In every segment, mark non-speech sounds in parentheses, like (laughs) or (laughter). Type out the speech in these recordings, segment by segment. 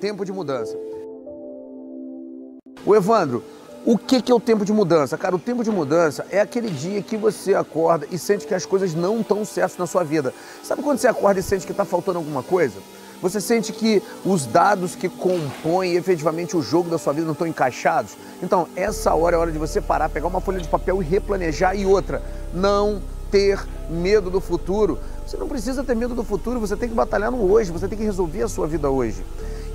tempo de mudança. O Evandro, o que, é o tempo de mudança? Cara, o tempo de mudança é aquele dia que você acorda e sente que as coisas não estão certas na sua vida. Sabe quando você acorda e sente que está faltando alguma coisa? Você sente que os dados que compõem efetivamente o jogo da sua vida não estão encaixados? Então, essa hora é a hora de você parar, pegar uma folha de papel e replanejar. E outra, não ter medo do futuro. Você não precisa ter medo do futuro, você tem que batalhar no hoje, você tem que resolver a sua vida hoje.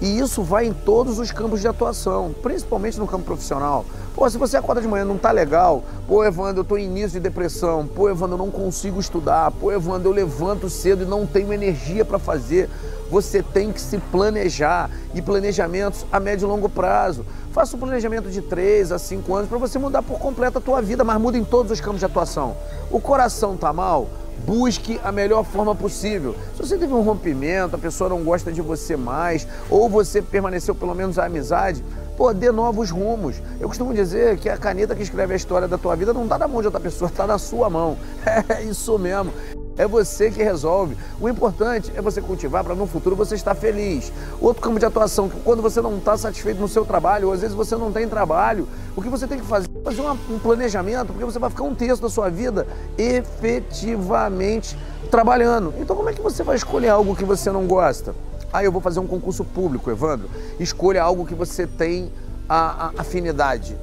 E isso vai em todos os campos de atuação, principalmente no campo profissional. Pô, se você acorda de manhã não tá legal, pô, Evandro, eu tô em início de depressão, pô, Evandro, eu não consigo estudar, pô, Evandro, eu levanto cedo e não tenho energia para fazer. Você tem que se planejar e planejamentos a médio e longo prazo. Faça um planejamento de 3 a 5 anos para você mudar por completo a tua vida, mas muda em todos os campos de atuação. O coração tá mal? Busque a melhor forma possível. Se você teve um rompimento, a pessoa não gosta de você mais, ou você permaneceu pelo menos a amizade, pô, dê novos rumos. Eu costumo dizer que a caneta que escreve a história da tua vida não está na mão de outra pessoa, está (laughs) na sua mão. (laughs) É isso mesmo. É você que resolve. O importante é você cultivar para no futuro você estar feliz. Outro campo de atuação, que quando você não está satisfeito no seu trabalho, ou às vezes você não tem trabalho, o que você tem que fazer é fazer um planejamento, porque você vai ficar um terço da sua vida efetivamente trabalhando. Então como é que você vai escolher algo que você não gosta? Ah, eu vou fazer um concurso público, Evandro. Escolha algo que você tem a, a afinidade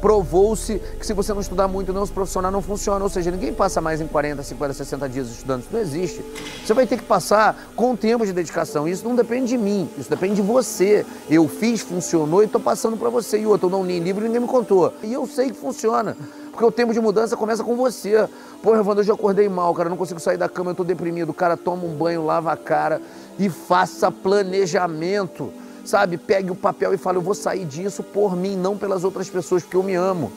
provou-se que se você não estudar muito, não se profissionar, não funciona. Ou seja, ninguém passa mais em 40, 50, 60 dias estudando. Isso não existe. Você vai ter que passar com tempo de dedicação. Isso não depende de mim, isso depende de você. Eu fiz, funcionou e estou passando para você. E outro, eu não li livro e ninguém me contou. E eu sei que funciona. Porque o tempo de mudança começa com você. Pô, Evandro, eu acordei mal, cara, não consigo sair da cama, eu estou deprimido. Cara, toma um banho, lava a cara e faça planejamento sabe? Pegue o papel e fale, eu vou sair disso por mim, não pelas outras pessoas, porque eu me amo.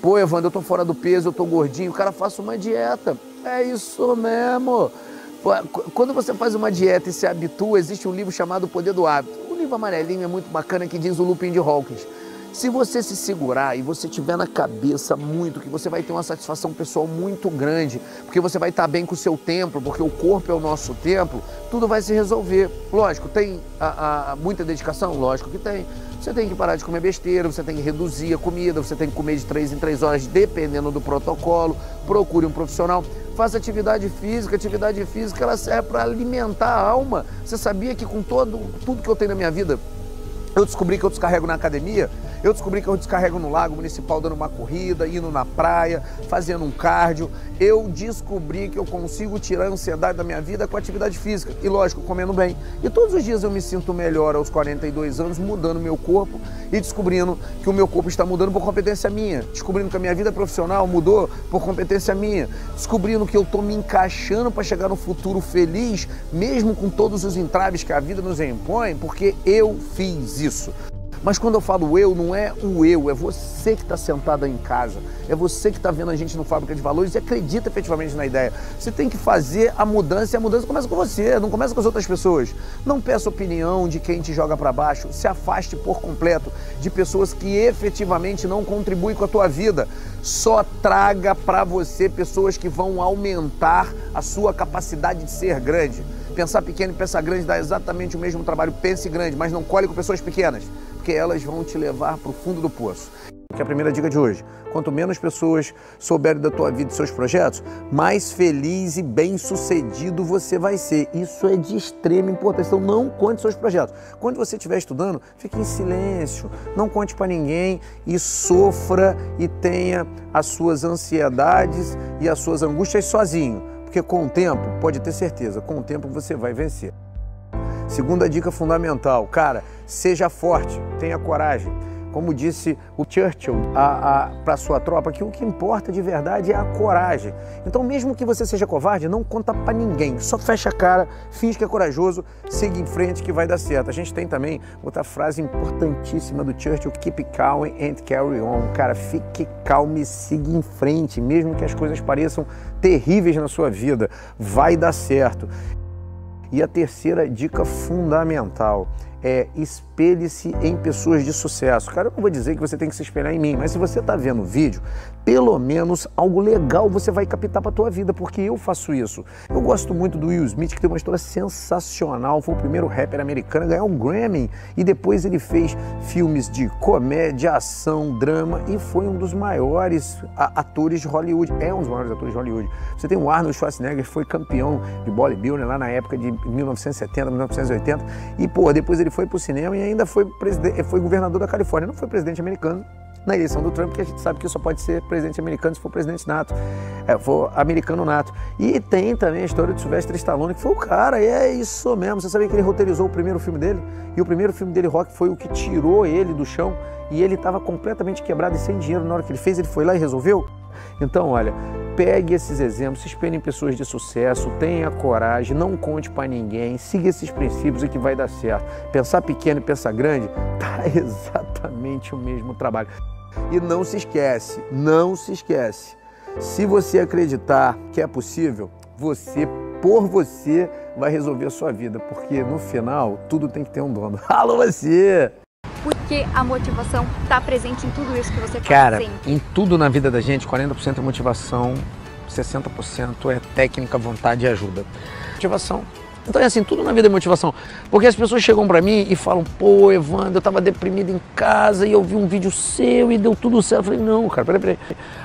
Pô, Evandro, eu tô fora do peso, eu tô gordinho. O cara faça uma dieta. É isso mesmo. Quando você faz uma dieta e se habitua, existe um livro chamado O Poder do Hábito. Um livro amarelinho é muito bacana que diz o Lupin de Hawkins. Se você se segurar e você tiver na cabeça muito que você vai ter uma satisfação pessoal muito grande, porque você vai estar bem com o seu templo, porque o corpo é o nosso templo, tudo vai se resolver. Lógico, tem a, a, muita dedicação? Lógico que tem. Você tem que parar de comer besteira, você tem que reduzir a comida, você tem que comer de três em três horas, dependendo do protocolo. Procure um profissional. Faça atividade física. Atividade física ela serve para alimentar a alma. Você sabia que com todo, tudo que eu tenho na minha vida, eu descobri que eu descarrego na academia? Eu descobri que eu descarrego no lago municipal dando uma corrida, indo na praia, fazendo um cardio. Eu descobri que eu consigo tirar a ansiedade da minha vida com atividade física e, lógico, comendo bem. E todos os dias eu me sinto melhor aos 42 anos, mudando meu corpo e descobrindo que o meu corpo está mudando por competência minha. Descobrindo que a minha vida profissional mudou por competência minha. Descobrindo que eu estou me encaixando para chegar no futuro feliz, mesmo com todos os entraves que a vida nos impõe, porque eu fiz isso. Mas quando eu falo eu, não é o eu, é você que está sentado em casa, é você que está vendo a gente no Fábrica de Valores e acredita efetivamente na ideia. Você tem que fazer a mudança e a mudança começa com você, não começa com as outras pessoas. Não peça opinião de quem te joga para baixo, se afaste por completo de pessoas que efetivamente não contribuem com a tua vida. Só traga para você pessoas que vão aumentar a sua capacidade de ser grande. Pensar pequeno e pensar grande dá exatamente o mesmo trabalho. Pense grande, mas não colhe com pessoas pequenas porque elas vão te levar para o fundo do poço. Que é a primeira dica de hoje. Quanto menos pessoas souberem da tua vida e seus projetos, mais feliz e bem sucedido você vai ser. Isso é de extrema importância. Então não conte seus projetos. Quando você estiver estudando, fique em silêncio, não conte para ninguém e sofra e tenha as suas ansiedades e as suas angústias sozinho. Porque com o tempo, pode ter certeza, com o tempo você vai vencer. Segunda dica fundamental, cara, seja forte, tenha coragem. Como disse o Churchill para sua tropa, que o que importa de verdade é a coragem. Então, mesmo que você seja covarde, não conta para ninguém. Só fecha a cara, finge que é corajoso, siga em frente que vai dar certo. A gente tem também outra frase importantíssima do Churchill: Keep calm and carry on. Cara, fique calmo e siga em frente, mesmo que as coisas pareçam terríveis na sua vida. Vai dar certo. E a terceira dica fundamental é espelhe-se em pessoas de sucesso. Cara, eu não vou dizer que você tem que se espelhar em mim, mas se você está vendo o vídeo, pelo menos algo legal você vai captar para a tua vida, porque eu faço isso. Eu gosto muito do Will Smith, que tem uma história sensacional, foi o primeiro rapper americano a ganhar um Grammy e depois ele fez filmes de comédia, ação, drama e foi um dos maiores atores de Hollywood, é um dos maiores atores de Hollywood. Você tem o Arnold Schwarzenegger, que foi campeão de bodybuilding lá na época de 1970, 1980 e pô, depois ele ele foi para o cinema e ainda foi, foi governador da Califórnia. Não foi presidente americano na eleição do Trump, porque a gente sabe que só pode ser presidente americano se for presidente nato, é, for americano nato. E tem também a história de Sylvester Stallone, que foi o cara, e é isso mesmo. Você sabia que ele roteirizou o primeiro filme dele? E o primeiro filme dele, Rock, foi o que tirou ele do chão e ele estava completamente quebrado e sem dinheiro. Na hora que ele fez, ele foi lá e resolveu. Então, olha, pegue esses exemplos, se em pessoas de sucesso, tenha coragem, não conte para ninguém, siga esses princípios e que vai dar certo. Pensar pequeno e pensar grande (laughs) tá exatamente o mesmo trabalho. E não se esquece, não se esquece. Se você acreditar que é possível, você por você vai resolver a sua vida, porque no final tudo tem que ter um dono. (laughs) Alô você! Porque a motivação está presente em tudo isso que você faz Cara, sempre. em tudo na vida da gente, 40% é motivação, 60% é técnica, vontade e ajuda. Motivação. Então é assim, tudo na vida é motivação. Porque as pessoas chegam para mim e falam, pô, Evandro, eu tava deprimido em casa e eu vi um vídeo seu e deu tudo certo. Eu falei, não, cara, peraí, peraí.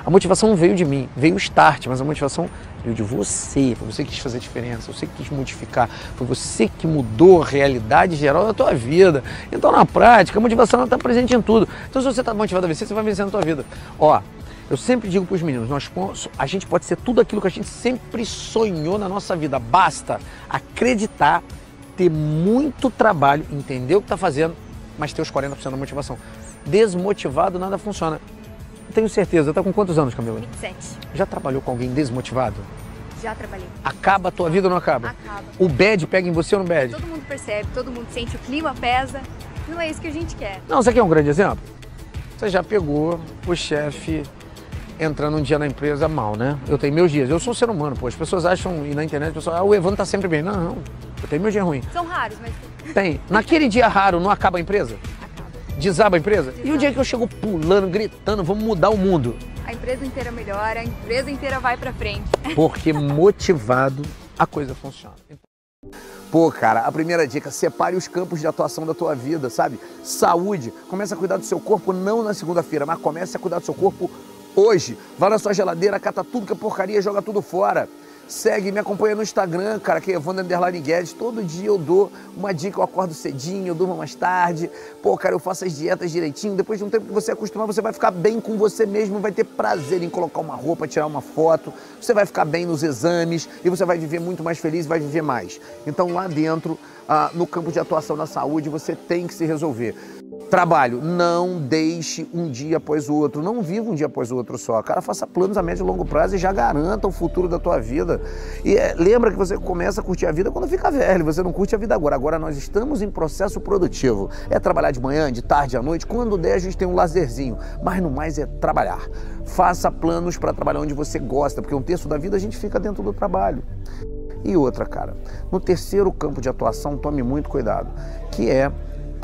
A motivação veio de mim, veio o start, mas a motivação veio de você. Foi você que quis fazer diferença, você que quis modificar, foi você que mudou a realidade geral da tua vida. Então, na prática, a motivação está presente em tudo. Então, se você está motivado a vencer, você vai vencer na tua vida. Ó, eu sempre digo para os meninos, nós, a gente pode ser tudo aquilo que a gente sempre sonhou na nossa vida. Basta acreditar, ter muito trabalho, entender o que está fazendo, mas ter os 40% da motivação. Desmotivado nada funciona. Tenho certeza. Está com quantos anos, Camila? 27. Já trabalhou com alguém desmotivado? Já trabalhei. Acaba a tua vida ou não acaba? Acaba. O bad pega em você ou não bad? Todo mundo percebe, todo mundo sente, o clima pesa. Não é isso que a gente quer. Não, você quer um grande exemplo? Você já pegou o chefe entrando um dia na empresa mal, né? Eu tenho meus dias. Eu sou um ser humano, pô. As pessoas acham, e na internet, as pessoas, ah, o Evandro tá sempre bem. Não, não. Eu tenho meu dia ruim. São raros, mas. Tem. Naquele dia raro, não acaba a empresa? Acaba. Desaba a empresa? Desaba. E o dia que eu chego pulando, gritando, vamos mudar o mundo? A empresa inteira melhora, a empresa inteira vai pra frente. (laughs) Porque motivado a coisa funciona. Pô, cara, a primeira dica, separe os campos de atuação da tua vida, sabe? Saúde, comece a cuidar do seu corpo não na segunda-feira, mas comece a cuidar do seu corpo hoje. Vá na sua geladeira, cata tudo que é porcaria, joga tudo fora. Segue, me acompanha no Instagram, cara, que é Evandro Underline Guedes. Todo dia eu dou uma dica, eu acordo cedinho, eu durmo mais tarde. Pô, cara, eu faço as dietas direitinho. Depois de um tempo que você acostumar, você vai ficar bem com você mesmo, vai ter prazer em colocar uma roupa, tirar uma foto. Você vai ficar bem nos exames e você vai viver muito mais feliz vai viver mais. Então lá dentro, ah, no campo de atuação da saúde, você tem que se resolver. Trabalho, não deixe um dia após o outro, não viva um dia após o outro só. Cara, faça planos a médio e longo prazo e já garanta o futuro da tua vida. E é, lembra que você começa a curtir a vida quando fica velho, você não curte a vida agora. Agora nós estamos em processo produtivo. É trabalhar de manhã, de tarde, à noite, quando der a gente tem um lazerzinho, mas no mais é trabalhar. Faça planos para trabalhar onde você gosta, porque um terço da vida a gente fica dentro do trabalho. E outra, cara, no terceiro campo de atuação, tome muito cuidado, que é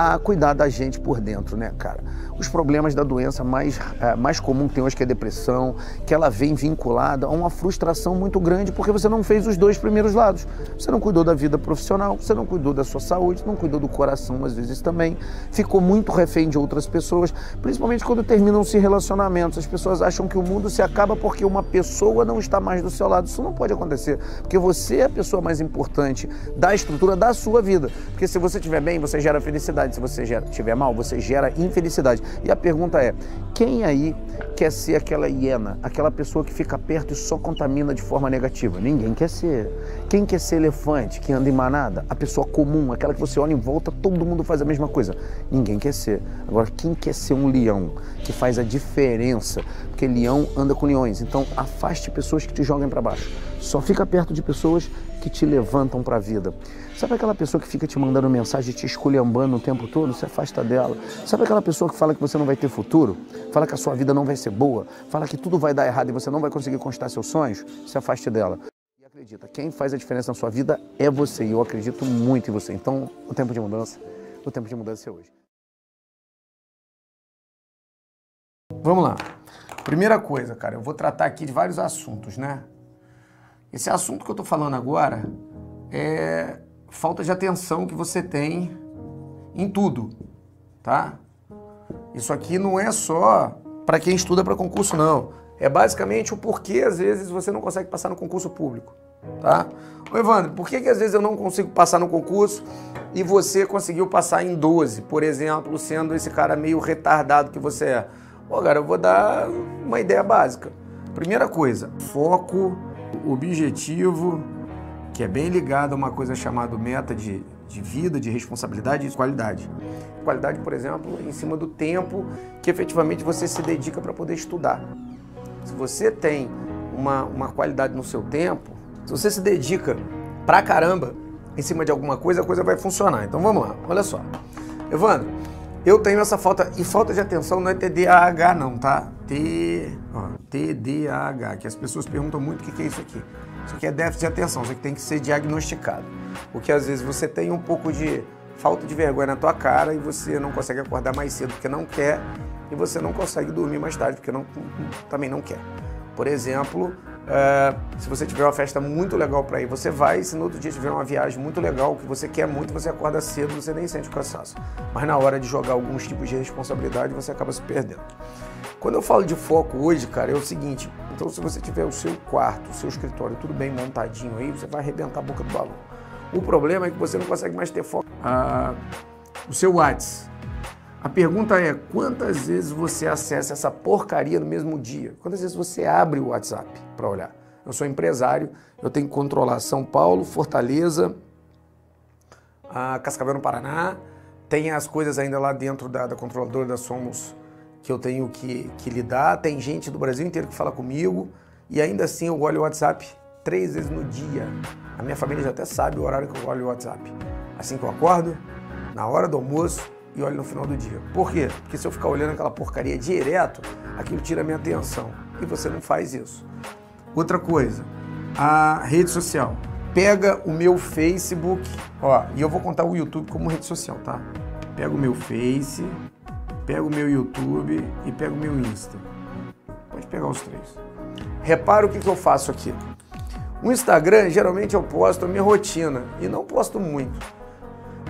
a cuidar da gente por dentro, né, cara? Os problemas da doença mais, é, mais comum que tem hoje, que é a depressão, que ela vem vinculada a uma frustração muito grande porque você não fez os dois primeiros lados. Você não cuidou da vida profissional, você não cuidou da sua saúde, não cuidou do coração às vezes também. Ficou muito refém de outras pessoas, principalmente quando terminam-se relacionamentos. As pessoas acham que o mundo se acaba porque uma pessoa não está mais do seu lado. Isso não pode acontecer, porque você é a pessoa mais importante da estrutura da sua vida. Porque se você estiver bem, você gera felicidade. Se você estiver mal, você gera infelicidade. E a pergunta é: quem aí quer ser aquela hiena, aquela pessoa que fica perto e só contamina de forma negativa? Ninguém quer ser. Quem quer ser elefante, que anda em manada? A pessoa comum, aquela que você olha em volta, todo mundo faz a mesma coisa. Ninguém quer ser. Agora, quem quer ser um leão, que faz a diferença? Porque leão anda com leões. Então, afaste pessoas que te joguem para baixo. Só fica perto de pessoas que te levantam para a vida. Sabe aquela pessoa que fica te mandando mensagem, te esculhambando o tempo todo? Se afasta dela. Sabe aquela pessoa que fala que você não vai ter futuro? Fala que a sua vida não vai ser boa? Fala que tudo vai dar errado e você não vai conseguir conquistar seus sonhos? Se afaste dela. E acredita, quem faz a diferença na sua vida é você. E eu acredito muito em você. Então, o tempo de mudança O tempo de mudança é hoje. Vamos lá. Primeira coisa, cara, eu vou tratar aqui de vários assuntos, né? Esse assunto que eu tô falando agora é falta de atenção que você tem em tudo, tá? Isso aqui não é só para quem estuda para concurso, não. É basicamente o porquê, às vezes, você não consegue passar no concurso público, tá? Ô, Evandro, por que, que às vezes eu não consigo passar no concurso e você conseguiu passar em 12, por exemplo, sendo esse cara meio retardado que você é? Pô, cara, eu vou dar uma ideia básica. Primeira coisa, foco, objetivo, que é bem ligado a uma coisa chamada meta de, de vida, de responsabilidade e qualidade. Qualidade, por exemplo, em cima do tempo que efetivamente você se dedica para poder estudar. Se você tem uma, uma qualidade no seu tempo, se você se dedica pra caramba em cima de alguma coisa, a coisa vai funcionar. Então vamos lá, olha só. Evandro, eu tenho essa falta, e falta de atenção não é TDAH não, tá? T, ó, TDAH, que as pessoas perguntam muito o que é isso aqui. Isso aqui é déficit de atenção, isso aqui tem que ser diagnosticado. Porque às vezes você tem um pouco de falta de vergonha na tua cara e você não consegue acordar mais cedo porque não quer e você não consegue dormir mais tarde porque não, também não quer. Por exemplo, Uh, se você tiver uma festa muito legal para ir, você vai. Se no outro dia tiver uma viagem muito legal, que você quer muito, você acorda cedo, você nem sente o cansaço. Mas na hora de jogar alguns tipos de responsabilidade, você acaba se perdendo. Quando eu falo de foco hoje, cara, é o seguinte: então, se você tiver o seu quarto, o seu escritório tudo bem montadinho aí, você vai arrebentar a boca do balão. O problema é que você não consegue mais ter foco. Uh, o seu WhatsApp a pergunta é: quantas vezes você acessa essa porcaria no mesmo dia? Quantas vezes você abre o WhatsApp para olhar? Eu sou empresário, eu tenho que controlar São Paulo, Fortaleza, Cascavel no Paraná, tem as coisas ainda lá dentro da, da controladora da Somos que eu tenho que, que lidar, tem gente do Brasil inteiro que fala comigo e ainda assim eu olho o WhatsApp três vezes no dia. A minha família já até sabe o horário que eu olho o WhatsApp. Assim que eu acordo, na hora do almoço e olho no final do dia. Por quê? Porque se eu ficar olhando aquela porcaria direto, aquilo tira a minha atenção. E você não faz isso. Outra coisa, a rede social. Pega o meu Facebook, ó, e eu vou contar o YouTube como rede social, tá? Pega o meu Face, pega o meu YouTube e pega o meu Insta. Pode pegar os três. Repara o que, que eu faço aqui. O Instagram, geralmente eu posto a minha rotina e não posto muito.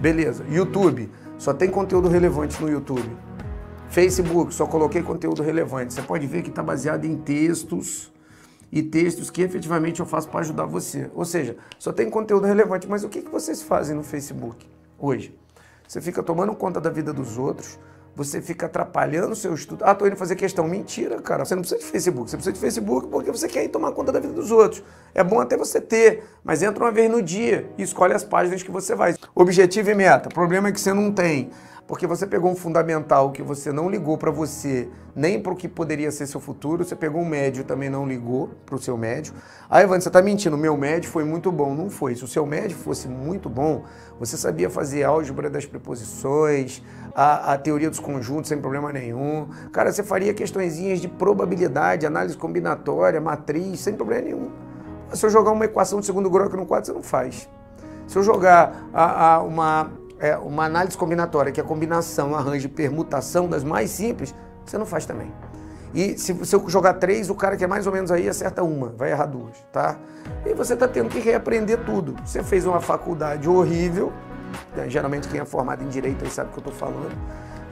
Beleza. YouTube, só tem conteúdo relevante no YouTube. Facebook, só coloquei conteúdo relevante. Você pode ver que está baseado em textos e textos que efetivamente eu faço para ajudar você. Ou seja, só tem conteúdo relevante. Mas o que, que vocês fazem no Facebook hoje? Você fica tomando conta da vida dos outros, você fica atrapalhando o seu estudo. Ah, tô indo fazer questão. Mentira, cara. Você não precisa de Facebook. Você precisa de Facebook porque você quer ir tomar conta da vida dos outros. É bom até você ter, mas entra uma vez no dia e escolhe as páginas que você vai. Objetivo e meta. O problema é que você não tem porque você pegou um fundamental que você não ligou para você, nem para o que poderia ser seu futuro, você pegou um médio também não ligou para o seu médio. Aí, Evandro, você está mentindo, meu médio foi muito bom. Não foi. Se o seu médio fosse muito bom, você sabia fazer álgebra das preposições, a, a teoria dos conjuntos sem problema nenhum. Cara, você faria questõezinhas de probabilidade, análise combinatória, matriz, sem problema nenhum. Se eu jogar uma equação de segundo grau aqui no quadro, você não faz. Se eu jogar a, a uma é, uma análise combinatória, que é combinação, arranjo e permutação das mais simples, você não faz também. E se você jogar três, o cara que é mais ou menos aí acerta uma, vai errar duas, tá? E você está tendo que reaprender tudo. Você fez uma faculdade horrível, né? geralmente quem é formado em direito aí sabe o que eu estou falando.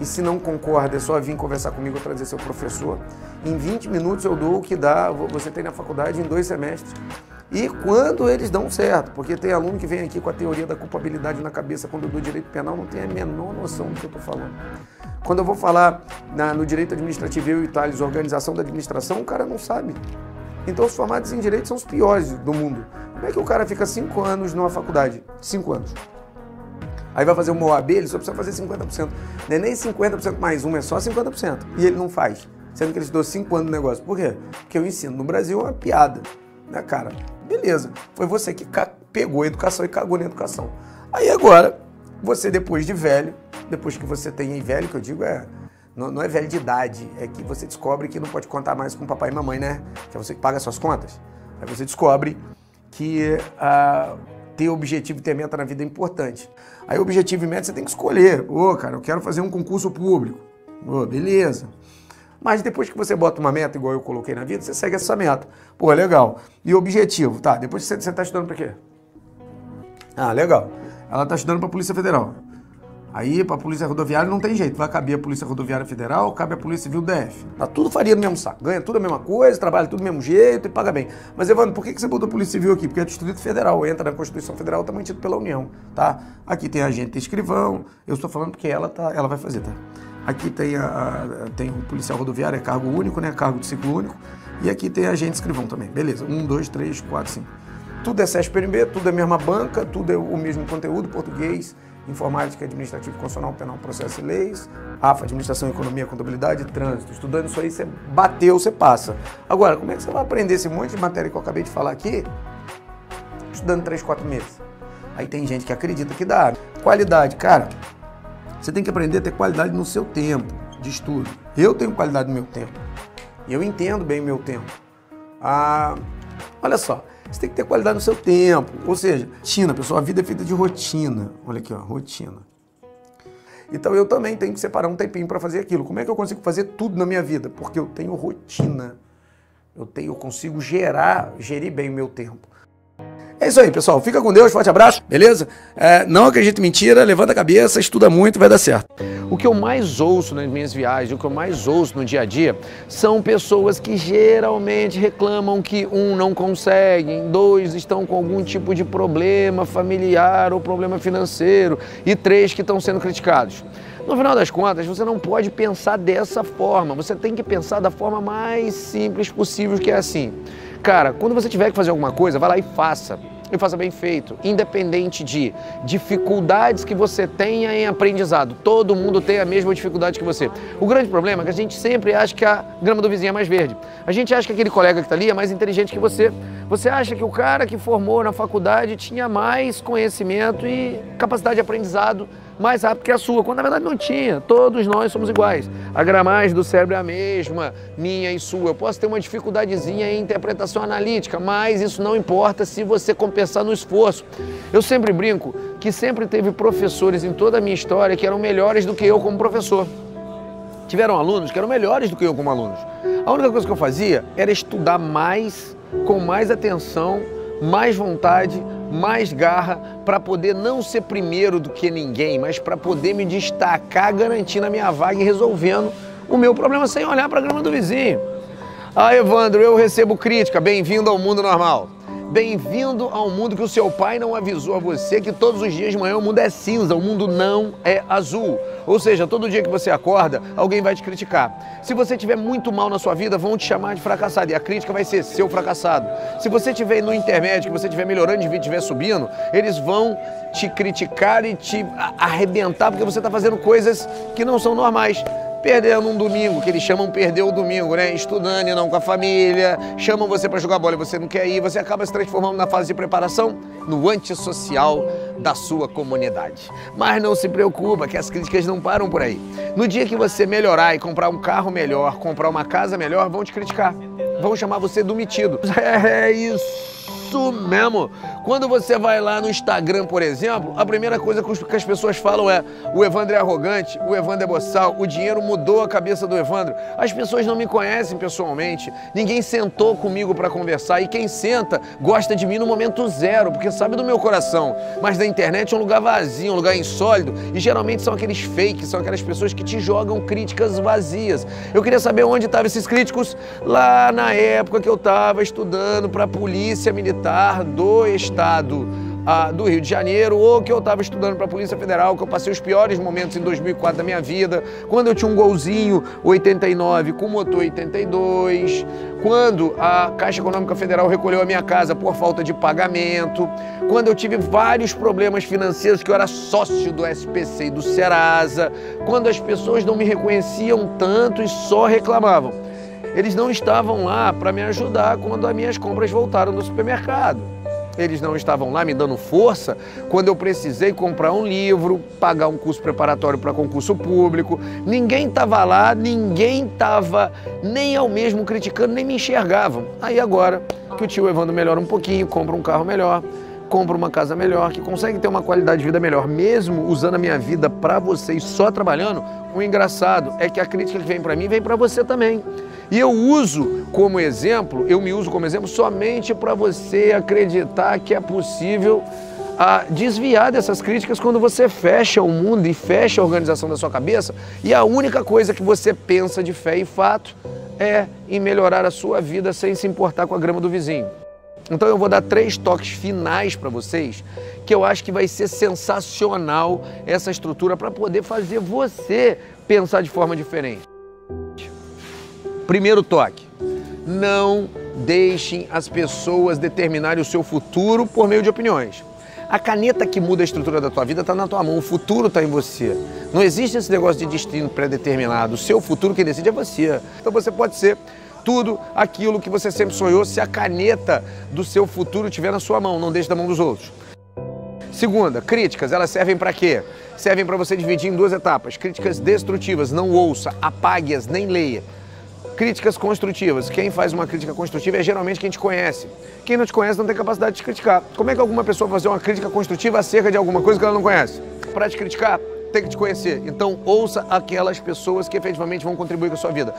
E se não concorda, é só vir conversar comigo trazer seu professor. Em 20 minutos eu dou o que dá, você tem na faculdade em dois semestres. E quando eles dão certo, porque tem aluno que vem aqui com a teoria da culpabilidade na cabeça quando eu dou direito penal, não tem a menor noção do que eu estou falando. Quando eu vou falar na, no direito administrativo, eu e Thales, organização da administração, o cara não sabe. Então os formados em direito são os piores do mundo. Como é que o cara fica cinco anos numa faculdade? Cinco anos. Aí vai fazer uma OAB, ele só precisa fazer 50%. Não é nem 50% mais um, é só 50%. E ele não faz. Sendo que ele estudou cinco anos no negócio. Por quê? Porque eu ensino no Brasil é uma piada. Né, cara? Beleza, foi você que pegou a educação e cagou na educação. Aí agora, você depois de velho, depois que você tem velho, que eu digo é não, é velho de idade, é que você descobre que não pode contar mais com papai e mamãe, né? Que é você que paga suas contas. Aí você descobre que ah, ter objetivo e ter meta na vida é importante. Aí objetivo e meta você tem que escolher. Ô, cara, eu quero fazer um concurso público. Ô, beleza. Mas depois que você bota uma meta, igual eu coloquei na vida, você segue essa meta. Pô, legal. E objetivo, tá? Depois você está estudando para quê? Ah, legal. Ela está estudando para a Polícia Federal. Aí, para a Polícia Rodoviária não tem jeito. Vai caber a Polícia Rodoviária Federal, cabe a Polícia Civil DF. Tá tudo faria no mesmo saco. Ganha tudo a mesma coisa, trabalha tudo do mesmo jeito e paga bem. Mas, Evandro, por que você botou a Polícia Civil aqui? Porque é Distrito Federal, entra na Constituição Federal, está mantido pela União, tá? Aqui tem agente escrivão. Eu estou falando porque ela, tá, ela vai fazer, tá? Aqui tem, a, tem o policial rodoviário, é cargo único, né? Cargo de ciclo único. E aqui tem agente escrivão também. Beleza. Um, dois, três, quatro, cinco. Tudo é CESPNB, tudo é a mesma banca, tudo é o mesmo conteúdo, português, informática, administrativo, constitucional, penal, processo e leis, AFA, administração, economia, contabilidade, trânsito. Estudando isso aí, você bateu, você passa. Agora, como é que você vai aprender esse monte de matéria que eu acabei de falar aqui? Estudando três, quatro meses. Aí tem gente que acredita que dá. Qualidade, cara, você tem que aprender a ter qualidade no seu tempo de estudo. Eu tenho qualidade no meu tempo. E eu entendo bem o meu tempo. Ah, olha só, você tem que ter qualidade no seu tempo. Ou seja, rotina, pessoal, a vida é feita de rotina. Olha aqui, ó, rotina. Então eu também tenho que separar um tempinho para fazer aquilo. Como é que eu consigo fazer tudo na minha vida? Porque eu tenho rotina. Eu tenho, eu consigo gerar, gerir bem o meu tempo. É isso aí, pessoal. Fica com Deus, forte abraço, beleza? É, não acredite em mentira, levanta a cabeça, estuda muito, vai dar certo. O que eu mais ouço nas minhas viagens, o que eu mais ouço no dia a dia, são pessoas que geralmente reclamam que um não consegue, dois estão com algum tipo de problema familiar ou problema financeiro e três que estão sendo criticados. No final das contas, você não pode pensar dessa forma. Você tem que pensar da forma mais simples possível, que é assim. Cara, quando você tiver que fazer alguma coisa, vai lá e faça. E faça bem feito, independente de dificuldades que você tenha em aprendizado. Todo mundo tem a mesma dificuldade que você. O grande problema é que a gente sempre acha que a grama do vizinho é mais verde. A gente acha que aquele colega que está ali é mais inteligente que você. Você acha que o cara que formou na faculdade tinha mais conhecimento e capacidade de aprendizado mais rápido que a sua, quando na verdade não tinha. Todos nós somos iguais. A gramagem do cérebro é a mesma, minha e sua. Eu posso ter uma dificuldadezinha em interpretação analítica, mas isso não importa se você compensar no esforço. Eu sempre brinco que sempre teve professores em toda a minha história que eram melhores do que eu como professor. Tiveram alunos que eram melhores do que eu como alunos. A única coisa que eu fazia era estudar mais, com mais atenção, mais vontade, mais garra para poder não ser primeiro do que ninguém, mas para poder me destacar, garantindo a minha vaga e resolvendo o meu problema sem olhar para a grama do vizinho. Ah, Evandro, eu recebo crítica. Bem-vindo ao mundo normal. Bem-vindo ao mundo que o seu pai não avisou a você que todos os dias de manhã o mundo é cinza, o mundo não é azul. Ou seja, todo dia que você acorda, alguém vai te criticar. Se você tiver muito mal na sua vida, vão te chamar de fracassado e a crítica vai ser seu fracassado. Se você estiver no intermédio, que você estiver melhorando de vida, estiver subindo, eles vão te criticar e te arrebentar porque você está fazendo coisas que não são normais perdendo um domingo, que eles chamam perder o domingo, né? Estudando e não com a família, chamam você para jogar bola e você não quer ir, você acaba se transformando na fase de preparação no antissocial da sua comunidade. Mas não se preocupa, que as críticas não param por aí. No dia que você melhorar e comprar um carro melhor, comprar uma casa melhor, vão te criticar. Vão chamar você do metido. (laughs) É isso isso mesmo. Quando você vai lá no Instagram, por exemplo, a primeira coisa que as pessoas falam é: o Evandro é arrogante, o Evandro é boçal, o dinheiro mudou a cabeça do Evandro. As pessoas não me conhecem pessoalmente, ninguém sentou comigo para conversar e quem senta gosta de mim no momento zero, porque sabe do meu coração. Mas na internet é um lugar vazio, um lugar insólido e geralmente são aqueles fakes, são aquelas pessoas que te jogam críticas vazias. Eu queria saber onde estavam esses críticos lá na época que eu estava estudando para a polícia militar militar do estado ah, do Rio de Janeiro, ou que eu estava estudando para a Polícia Federal, que eu passei os piores momentos em 2004 da minha vida, quando eu tinha um golzinho 89 com motor 82, quando a Caixa Econômica Federal recolheu a minha casa por falta de pagamento, quando eu tive vários problemas financeiros, que eu era sócio do SPC e do Serasa, quando as pessoas não me reconheciam tanto e só reclamavam eles não estavam lá para me ajudar quando as minhas compras voltaram do supermercado. Eles não estavam lá me dando força quando eu precisei comprar um livro, pagar um curso preparatório para concurso público. Ninguém estava lá, ninguém estava nem ao mesmo criticando, nem me enxergavam. Aí agora que o tio Evandro melhora um pouquinho, compra um carro melhor, compra uma casa melhor, que consegue ter uma qualidade de vida melhor, mesmo usando a minha vida para vocês só trabalhando, o engraçado é que a crítica que vem para mim vem para você também. E eu uso como exemplo, eu me uso como exemplo somente para você acreditar que é possível a desviar dessas críticas quando você fecha o mundo e fecha a organização da sua cabeça e a única coisa que você pensa de fé e fato é em melhorar a sua vida sem se importar com a grama do vizinho. Então eu vou dar três toques finais para vocês que eu acho que vai ser sensacional essa estrutura para poder fazer você pensar de forma diferente. Primeiro toque: não deixem as pessoas determinarem o seu futuro por meio de opiniões. A caneta que muda a estrutura da tua vida está na tua mão, o futuro está em você. Não existe esse negócio de destino pré-determinado. O seu futuro quem decide é você. Então você pode ser tudo aquilo que você sempre sonhou se a caneta do seu futuro estiver na sua mão, não deixe da mão dos outros. Segunda, críticas, elas servem para quê? Servem para você dividir em duas etapas. Críticas destrutivas, não ouça, apague-as, nem leia. Críticas construtivas. Quem faz uma crítica construtiva é geralmente quem te conhece. Quem não te conhece não tem capacidade de criticar. Como é que alguma pessoa vai fazer uma crítica construtiva acerca de alguma coisa que ela não conhece? Para te criticar, tem que te conhecer. Então, ouça aquelas pessoas que efetivamente vão contribuir com a sua vida.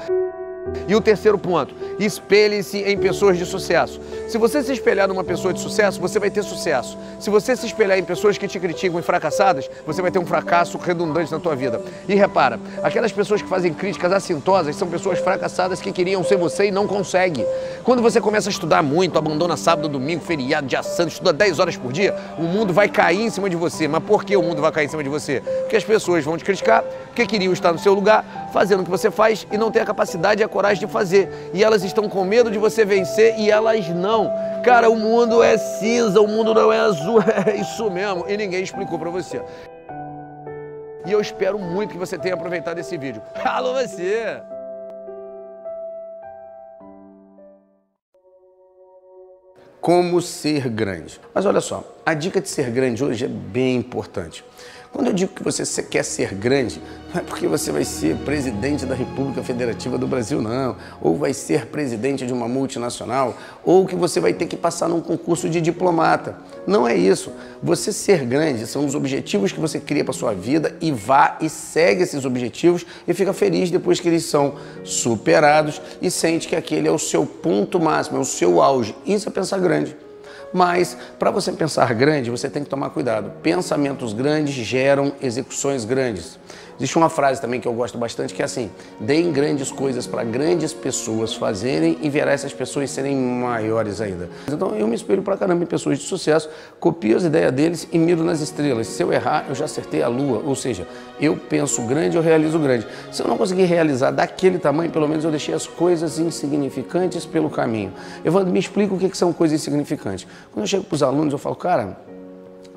E o terceiro ponto, espelhe-se em pessoas de sucesso. Se você se espelhar numa pessoa de sucesso, você vai ter sucesso. Se você se espelhar em pessoas que te criticam e fracassadas, você vai ter um fracasso redundante na tua vida. E repara, aquelas pessoas que fazem críticas assintosas são pessoas fracassadas que queriam ser você e não conseguem. Quando você começa a estudar muito, abandona sábado, domingo, feriado, dia santo, estuda 10 horas por dia, o mundo vai cair em cima de você. Mas por que o mundo vai cair em cima de você? Porque as pessoas vão te criticar, porque queriam estar no seu lugar, fazendo o que você faz e não tem a capacidade e a coragem de fazer. E elas estão com medo de você vencer e elas não. Cara, o mundo é cinza, o mundo não é azul, (laughs) é isso mesmo. E ninguém explicou para você. E eu espero muito que você tenha aproveitado esse vídeo. Alô você! Como ser grande. Mas olha só, a dica de ser grande hoje é bem importante. Quando eu digo que você quer ser grande, não é porque você vai ser presidente da República Federativa do Brasil, não, ou vai ser presidente de uma multinacional, ou que você vai ter que passar num concurso de diplomata. Não é isso. Você ser grande são os objetivos que você cria para sua vida e vá e segue esses objetivos e fica feliz depois que eles são superados e sente que aquele é o seu ponto máximo, é o seu auge. Isso é pensar grande. Mas para você pensar grande, você tem que tomar cuidado. Pensamentos grandes geram execuções grandes. Existe uma frase também que eu gosto bastante que é assim: deem grandes coisas para grandes pessoas fazerem e verá essas pessoas serem maiores ainda. Então eu me espelho para caramba em pessoas de sucesso, copio as ideias deles e miro nas estrelas. Se eu errar, eu já acertei a lua. Ou seja, eu penso grande, eu realizo grande. Se eu não conseguir realizar daquele tamanho, pelo menos eu deixei as coisas insignificantes pelo caminho. Evandro, me explica o que são coisas insignificantes. Quando eu chego para os alunos, eu falo, cara,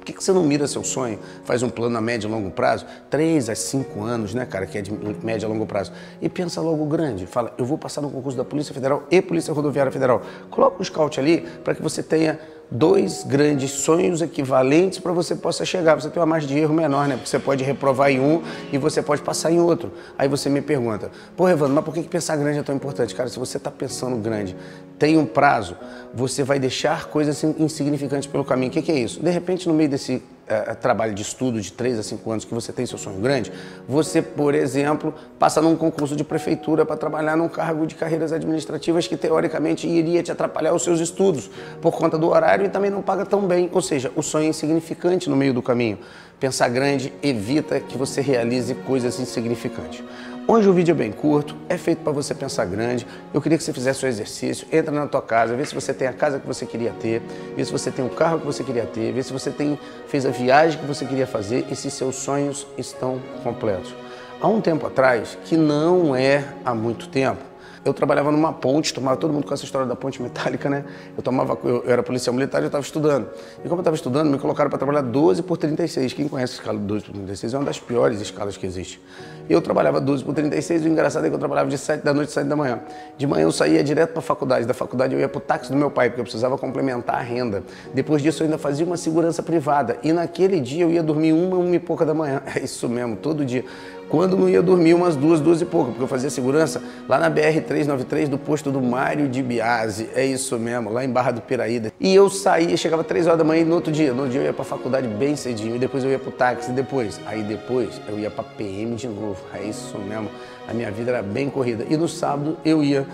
por que, você não mira seu sonho, faz um plano a médio e longo prazo, três a cinco anos, né, cara, que é de médio a longo prazo, e pensa logo grande. Fala, eu vou passar no concurso da Polícia Federal e Polícia Rodoviária Federal. Coloca um scout ali para que você tenha dois grandes sonhos equivalentes para você possa chegar. Você tem uma margem de erro menor, né? Porque você pode reprovar em um e você pode passar em outro. Aí você me pergunta, pô, Evandro, mas por que pensar grande é tão importante? Cara, se você está pensando grande, tem um prazo, você vai deixar coisas insignificantes pelo caminho. O que, que é isso? De repente, no meio desse é, trabalho de estudo de 3 a 5 anos que você tem seu sonho grande, você, por exemplo, passa num concurso de prefeitura para trabalhar num cargo de carreiras administrativas que teoricamente iria te atrapalhar os seus estudos por conta do horário e também não paga tão bem. Ou seja, o sonho é insignificante no meio do caminho. Pensar grande evita que você realize coisas insignificantes. Hoje o vídeo é bem curto, é feito para você pensar grande. Eu queria que você fizesse o exercício, entra na tua casa, vê se você tem a casa que você queria ter, vê se você tem o carro que você queria ter, vê se você tem, fez a viagem que você queria fazer e se seus sonhos estão completos. Há um tempo atrás, que não é há muito tempo, eu trabalhava numa ponte, tomava todo mundo com essa história da ponte metálica, né? Eu tomava, eu, eu era policial militar e eu estava estudando. E como eu estava estudando, me colocaram para trabalhar 12 por 36. Quem conhece a escala de 12 por 36 é uma das piores escalas que existe. E eu trabalhava 12 por 36 e o engraçado é que eu trabalhava de 7 da noite a 7 da manhã. De manhã eu saía direto para a faculdade. Da faculdade eu ia para o táxi do meu pai, porque eu precisava complementar a renda. Depois disso eu ainda fazia uma segurança privada. E naquele dia eu ia dormir uma, uma e pouca da manhã. (laughs) É isso mesmo, todo dia. Quando não ia dormir umas duas, duas e pouco, porque eu fazia segurança lá na BR-393 do posto do Mário de Biase, é isso mesmo, lá em Barra do Piraída. E eu saía, chegava três horas da manhã e no outro dia, no outro dia eu ia pra faculdade bem cedinho, e depois eu ia pro táxi, e depois, aí depois eu ia pra PM de novo, é isso mesmo, a minha vida era bem corrida. E no sábado eu ia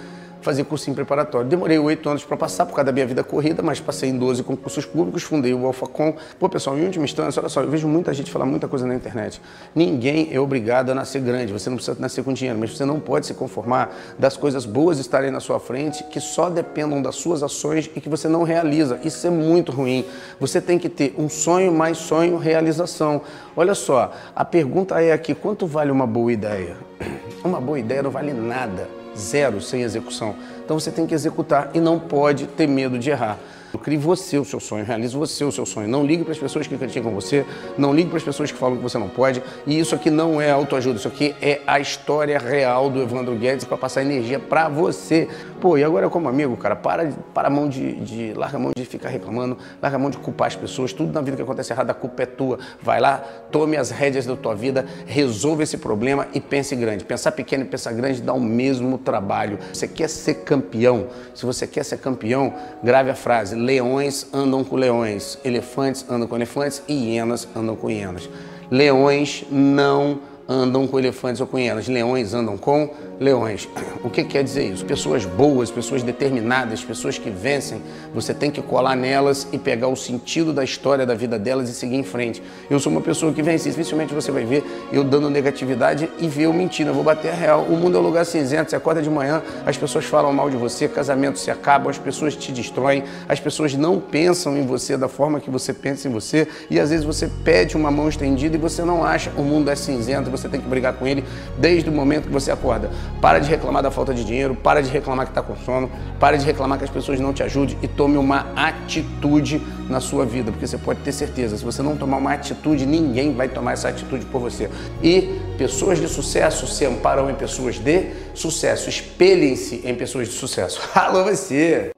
fazer cursinho preparatório. Demorei oito anos para passar por causa da minha vida corrida, mas passei em 12 concursos públicos, fundei o AlphaCom. Pô, pessoal, em última instância, olha só, eu vejo muita gente falar muita coisa na internet. Ninguém é obrigado a nascer grande, você não precisa nascer com dinheiro, mas você não pode se conformar das coisas boas estarem na sua frente, que só dependam das suas ações e que você não realiza. Isso é muito ruim. Você tem que ter um sonho mais sonho, realização. Olha só, a pergunta é aqui, quanto vale uma boa ideia? (clears throat) Uma boa ideia não vale nada zero sem execução. Então você tem que executar e não pode ter medo de errar. Crie você o seu sonho, realize você o seu sonho. Não ligue para as pessoas que criticam você, não ligue para as pessoas que falam que você não pode. E isso aqui não é autoajuda, isso aqui é a história real do Evandro Guedes para passar energia para você. Pô, e agora como amigo, cara, para, para a mão de, de. Larga a mão de ficar reclamando, larga a mão de culpar as pessoas. Tudo na vida que acontece errado, a culpa é tua. Vai lá, tome as rédeas da tua vida, resolva esse problema e pense grande. Pensar pequeno e pensar grande dá o mesmo trabalho. Você quer ser campeão? Se você quer ser campeão, grave a frase leões andam com leões, elefantes andam com elefantes e hienas andam com hienas. Leões não andam com elefantes ou com hienas, leões andam com leões. O que quer dizer isso? Pessoas boas, pessoas determinadas, pessoas que vencem, você tem que colar nelas e pegar o sentido da história da vida delas e seguir em frente. Eu sou uma pessoa que vence, dificilmente você vai ver eu dando negatividade e ver eu mentindo, eu vou bater a real. O mundo é um lugar cinzento, você acorda de manhã, as pessoas falam mal de você, casamentos se acabam, as pessoas te destroem, as pessoas não pensam em você da forma que você pensa em você e às vezes você pede uma mão estendida e você não acha, o mundo é cinzento, você tem que brigar com ele desde o momento que você acorda. Para de reclamar da falta de dinheiro, para de reclamar que está com sono, para de reclamar que as pessoas não te ajudem e tome uma atitude na sua vida, porque você pode ter certeza, se você não tomar uma atitude, ninguém vai tomar essa atitude por você. E pessoas de sucesso se amparam em pessoas de sucesso, espelhem-se em pessoas de sucesso. (laughs) Alô você!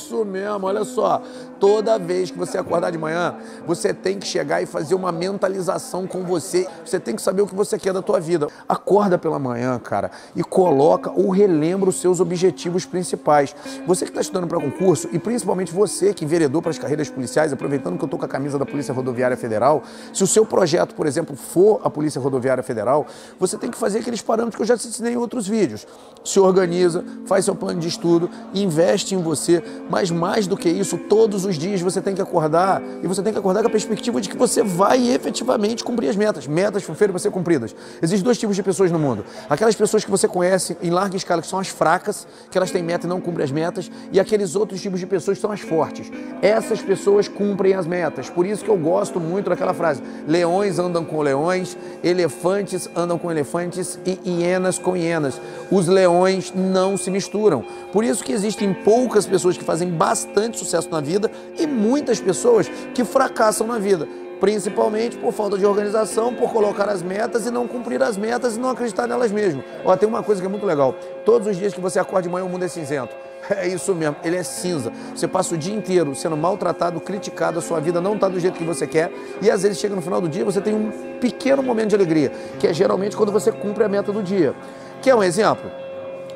Isso mesmo, olha só. Toda vez que você acordar de manhã, você tem que chegar e fazer uma mentalização com você. Você tem que saber o que você quer da tua vida. Acorda pela manhã, cara, e coloca ou relembra os seus objetivos principais. Você que está estudando para concurso e principalmente você que enveredou para as carreiras policiais, aproveitando que eu estou com a camisa da Polícia Rodoviária Federal, se o seu projeto, por exemplo, for a Polícia Rodoviária Federal, você tem que fazer aqueles parâmetros que eu já te ensinei em outros vídeos. Se organiza, faz seu plano de estudo, investe em você, mas mais do que isso, todos os os dias você tem que acordar e você tem que acordar com a perspectiva de que você vai efetivamente cumprir as metas. Metas para ser cumpridas. Existem dois tipos de pessoas no mundo. Aquelas pessoas que você conhece em larga escala, que são as fracas, que elas têm meta e não cumprem as metas, e aqueles outros tipos de pessoas que são as fortes. Essas pessoas cumprem as metas. Por isso que eu gosto muito daquela frase: leões andam com leões, elefantes andam com elefantes e hienas com hienas. Os leões não se misturam. Por isso que existem poucas pessoas que fazem bastante sucesso na vida e muitas pessoas que fracassam na vida, principalmente por falta de organização, por colocar as metas e não cumprir as metas e não acreditar nelas mesmo. Ó, tem uma coisa que é muito legal: todos os dias que você acorda de manhã, o mundo é cinzento. (laughs) É isso mesmo, ele é cinza. Você passa o dia inteiro sendo maltratado, criticado, a sua vida não está do jeito que você quer, e às vezes chega no final do dia você tem um pequeno momento de alegria, que é geralmente quando você cumpre a meta do dia. Quer um exemplo?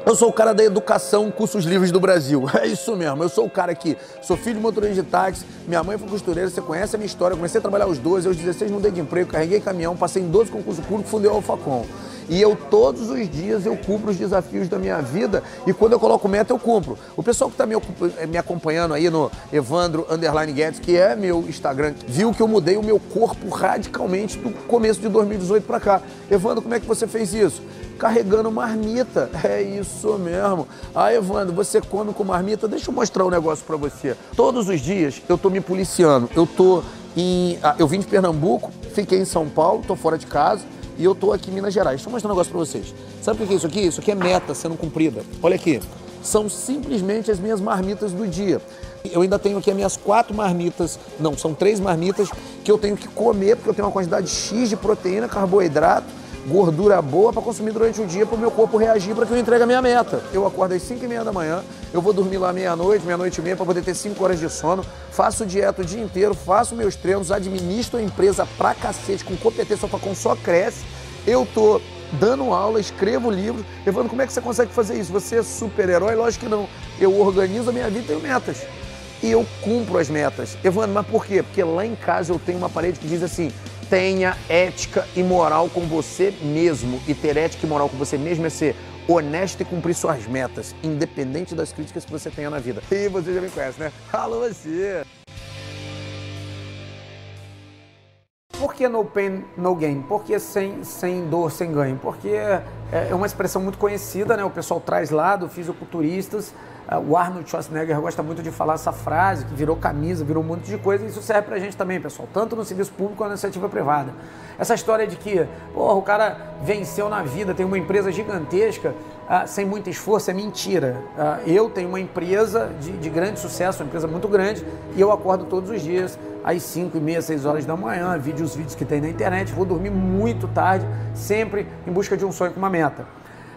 Eu sou o cara da educação, cursos livres do Brasil. (laughs) É isso mesmo. Eu sou o cara que sou filho de motorista de táxi, minha mãe foi costureira, você conhece a minha história. Eu comecei a trabalhar aos 12, aos 16 mudei de emprego, carreguei caminhão, passei em 12 concursos públicos, fundei o Alfacom. E eu todos os dias eu cumpro os desafios da minha vida e quando eu coloco meta eu cumpro. O pessoal que está me, me, acompanhando aí no Evandro Underline Guedes, que é meu Instagram, viu que eu mudei o meu corpo radicalmente do começo de 2018 para cá. Evandro, como é que você fez isso? Carregando marmita. É isso mesmo. Ah, Evandro, você come com marmita? Deixa eu mostrar um negócio para você. Todos os dias eu tô me policiando. Eu tô em. Ah, eu vim de Pernambuco, fiquei em São Paulo, tô fora de casa e eu tô aqui em Minas Gerais. Deixa eu mostrar um negócio para vocês. Sabe o que é isso aqui? Isso aqui é meta sendo cumprida. Olha aqui. São simplesmente as minhas marmitas do dia. Eu ainda tenho aqui as minhas quatro marmitas, não, são três marmitas que eu tenho que comer, porque eu tenho uma quantidade X de proteína, carboidrato gordura boa para consumir durante o dia para o meu corpo reagir para que eu entregue a minha meta. Eu acordo às 5 e meia da manhã, eu vou dormir lá meia-noite, meia-noite e meia para poder ter 5 horas de sono, faço dieta o dia inteiro, faço meus treinos, administro a empresa pra cacete, com competência, o Facom só cresce. Eu tô dando aula, escrevo livros. Evandro, como é que você consegue fazer isso? Você é super-herói? Lógico que não. Eu organizo a minha vida e tenho metas. E eu cumpro as metas. Evandro, mas por quê? Porque lá em casa eu tenho uma parede que diz assim: tenha ética e moral com você mesmo. E ter ética e moral com você mesmo é ser honesto e cumprir suas metas, independente das críticas que você tenha na vida. E você já me conhece, né? Alô, você! Por que no pain, no gain? Por que sem, sem dor, sem ganho? Porque é, é uma expressão muito conhecida, né? O pessoal traz lá do fisiculturistas. Ah, o Arnold Schwarzenegger gosta muito de falar essa frase, que virou camisa, virou um monte de coisa, e isso serve pra gente também, pessoal, tanto no serviço público quanto na iniciativa privada. Essa história de que, porra, o cara venceu na vida, tem uma empresa gigantesca, ah, sem muito esforço, é mentira. Ah, eu tenho uma empresa de, de grande sucesso, uma empresa muito grande, e eu acordo todos os dias às 5 e meia, 6 horas da manhã, vídeo os vídeos que tem na internet, vou dormir muito tarde, sempre em busca de um sonho com uma meta.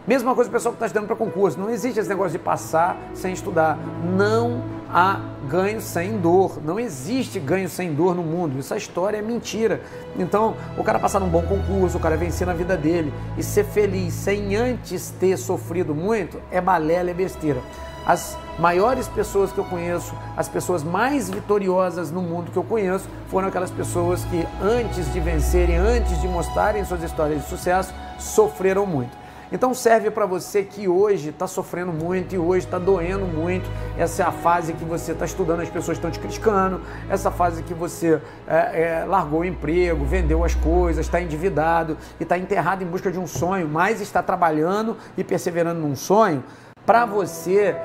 Mesma coisa o pessoal que está estudando para concurso. Não existe esse negócio de passar sem estudar. Não há ganho sem dor. Não existe ganho sem dor no mundo. Essa história é mentira. Então, o cara passar num bom concurso, o cara vencer na vida dele e ser feliz sem antes ter sofrido muito, é balela, é besteira. As maiores pessoas que eu conheço, as pessoas mais vitoriosas no mundo que eu conheço, foram aquelas pessoas que antes de vencerem, antes de mostrarem suas histórias de sucesso, sofreram muito. Então serve para você que hoje está sofrendo muito e hoje está doendo muito. Essa é a fase que você está estudando, as pessoas estão te criticando. Essa fase que você é, é, largou o emprego, vendeu as coisas, está endividado e está enterrado em busca de um sonho, mas está trabalhando e perseverando num sonho. Para você,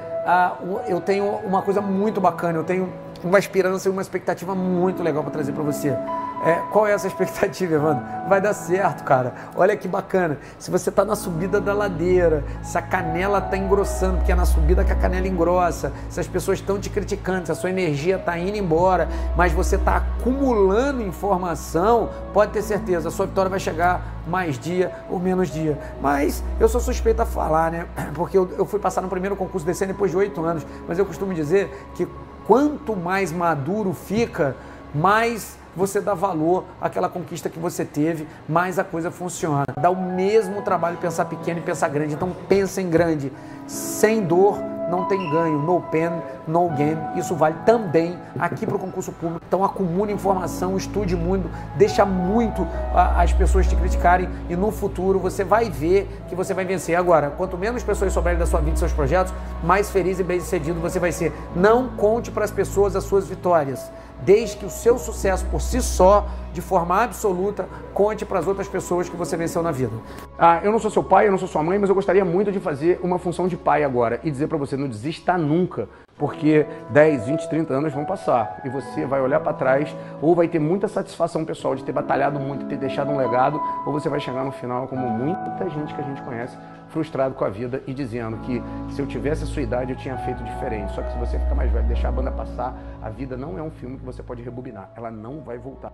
eu tenho uma coisa muito bacana. Eu tenho uma esperança e uma expectativa muito legal para trazer para você. É, qual é essa (laughs) expectativa, Evandro? Vai dar certo, cara. Olha que bacana. Se você está na subida da ladeira, se a canela está engrossando, porque é na subida que a canela engrossa, se as pessoas estão te criticando, se a sua energia está indo embora, mas você está acumulando informação, pode ter certeza, a sua vitória vai chegar mais dia ou menos dia. Mas eu sou suspeito a falar, né? (clears throat) Porque eu, eu fui passar no primeiro concurso desse ano depois de oito anos, mas eu costumo dizer que quanto mais maduro fica, mais você dá valor àquela conquista que você teve, mais a coisa funciona. Dá o mesmo trabalho pensar pequeno e pensar grande. Então pensa em grande, sem dor não tem ganho, no pen, no gain. Isso vale também aqui para o concurso público. Então acumule informação, estude muito, deixa muito as pessoas te criticarem e no futuro você vai ver que você vai vencer. Agora, quanto menos pessoas souberem da sua vida e seus projetos, mais feliz e bem sucedido você vai ser. Não conte para as pessoas as suas vitórias desde que o seu sucesso por si só, de forma absoluta, conte para as outras pessoas que você venceu na vida. Ah, eu não sou seu pai, eu não sou sua mãe, mas eu gostaria muito de fazer uma função de pai agora e dizer para você, não desista nunca, porque 10, 20, 30 anos vão passar e você vai olhar para trás ou vai ter muita satisfação pessoal de ter batalhado muito, ter deixado um legado, ou você vai chegar no final como muita gente que a gente conhece, frustrado com a vida e dizendo que se eu tivesse a sua idade eu tinha feito diferente. Só que se você ficar mais velho, deixar a banda passar, a vida não é um filme que você pode rebobinar, ela não vai voltar.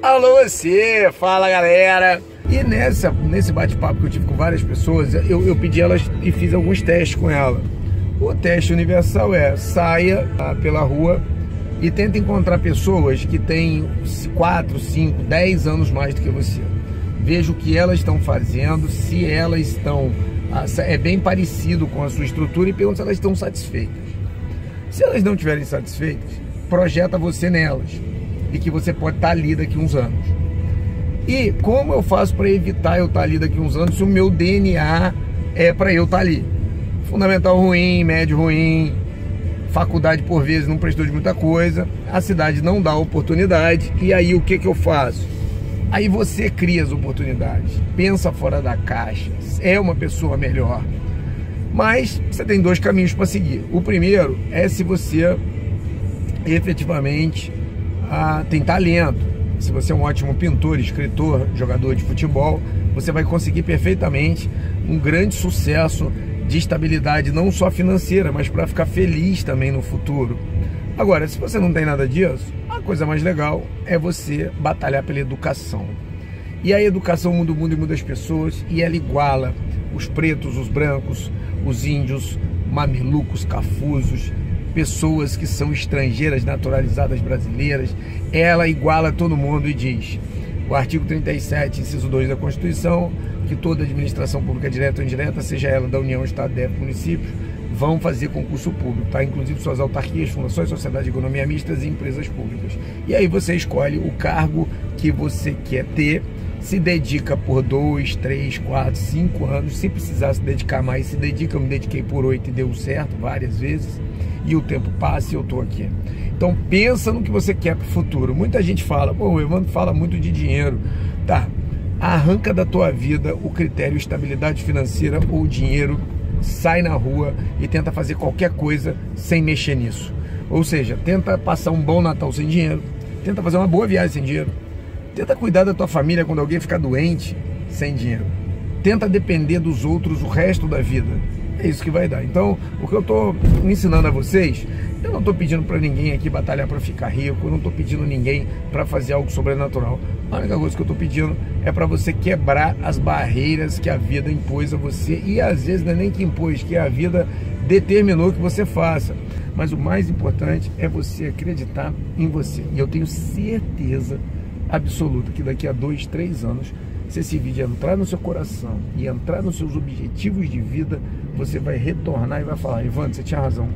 Alô você, fala galera! E nessa, nesse bate-papo que eu tive com várias pessoas, eu, eu pedi elas e fiz alguns testes com ela. O teste universal é saia ah, pela rua e tenta encontrar pessoas que têm 4, 5, 10 anos mais do que você. Veja o que elas estão fazendo, se elas estão. Ah, é bem parecido com a sua estrutura e pergunta se elas estão satisfeitas. Se elas não estiverem satisfeitas, projeta você nelas e que você pode estar ali daqui uns anos. E como eu faço para evitar eu estar ali daqui uns anos se o meu DNA é para eu estar ali? Fundamental ruim, médio ruim, faculdade por vezes não prestou de muita coisa, a cidade não dá oportunidade, e aí o que, que eu faço? Aí você cria as oportunidades, pensa fora da caixa, é uma pessoa melhor. Mas você tem dois caminhos para seguir. O primeiro é se você efetivamente ah, tem talento. Se você é um ótimo pintor, escritor, jogador de futebol, você vai conseguir perfeitamente um grande sucesso de estabilidade não só financeira, mas para ficar feliz também no futuro. Agora, se você não tem nada disso, a coisa mais legal é você batalhar pela educação. E a educação muda o mundo e muda as pessoas, e ela iguala os pretos, os brancos, os índios, mamelucos, cafusos, pessoas que são estrangeiras naturalizadas brasileiras. Ela iguala todo mundo e diz: o artigo 37, inciso 2 da Constituição, que toda administração pública direta ou indireta, seja ela da União, Estado, DF, município, vão fazer concurso público, tá? Inclusive suas autarquias, fundações, sociedades de economia mistas e empresas públicas. E aí você escolhe o cargo que você quer ter, se dedica por dois, três, quatro, cinco anos. Se precisar se dedicar mais, se dedica. Eu me dediquei por oito e deu certo várias vezes. E o tempo passa e eu estou aqui. Então pensa no que você quer para o futuro. Muita gente fala, pô, o Evandro fala muito de dinheiro. Tá, arranca da tua vida o critério estabilidade financeira ou dinheiro, sai na rua e tenta fazer qualquer coisa sem mexer nisso. Ou seja, tenta passar um bom Natal sem dinheiro, tenta fazer uma boa viagem sem dinheiro, tenta cuidar da tua família quando alguém ficar doente sem dinheiro, tenta depender dos outros o resto da vida. É isso que vai dar. Então, o que eu estou ensinando a vocês eu não estou pedindo para ninguém aqui batalhar para ficar rico, eu não estou pedindo ninguém para fazer algo sobrenatural. A única coisa que eu estou pedindo é para você quebrar as barreiras que a vida impôs a você e às vezes não é nem que impôs, que a vida determinou que você faça. Mas o mais importante é você acreditar em você. E eu tenho certeza absoluta que daqui a dois, três anos, se esse vídeo entrar no seu coração e entrar nos seus objetivos de vida, você vai retornar e vai falar, Ivan, você tinha razão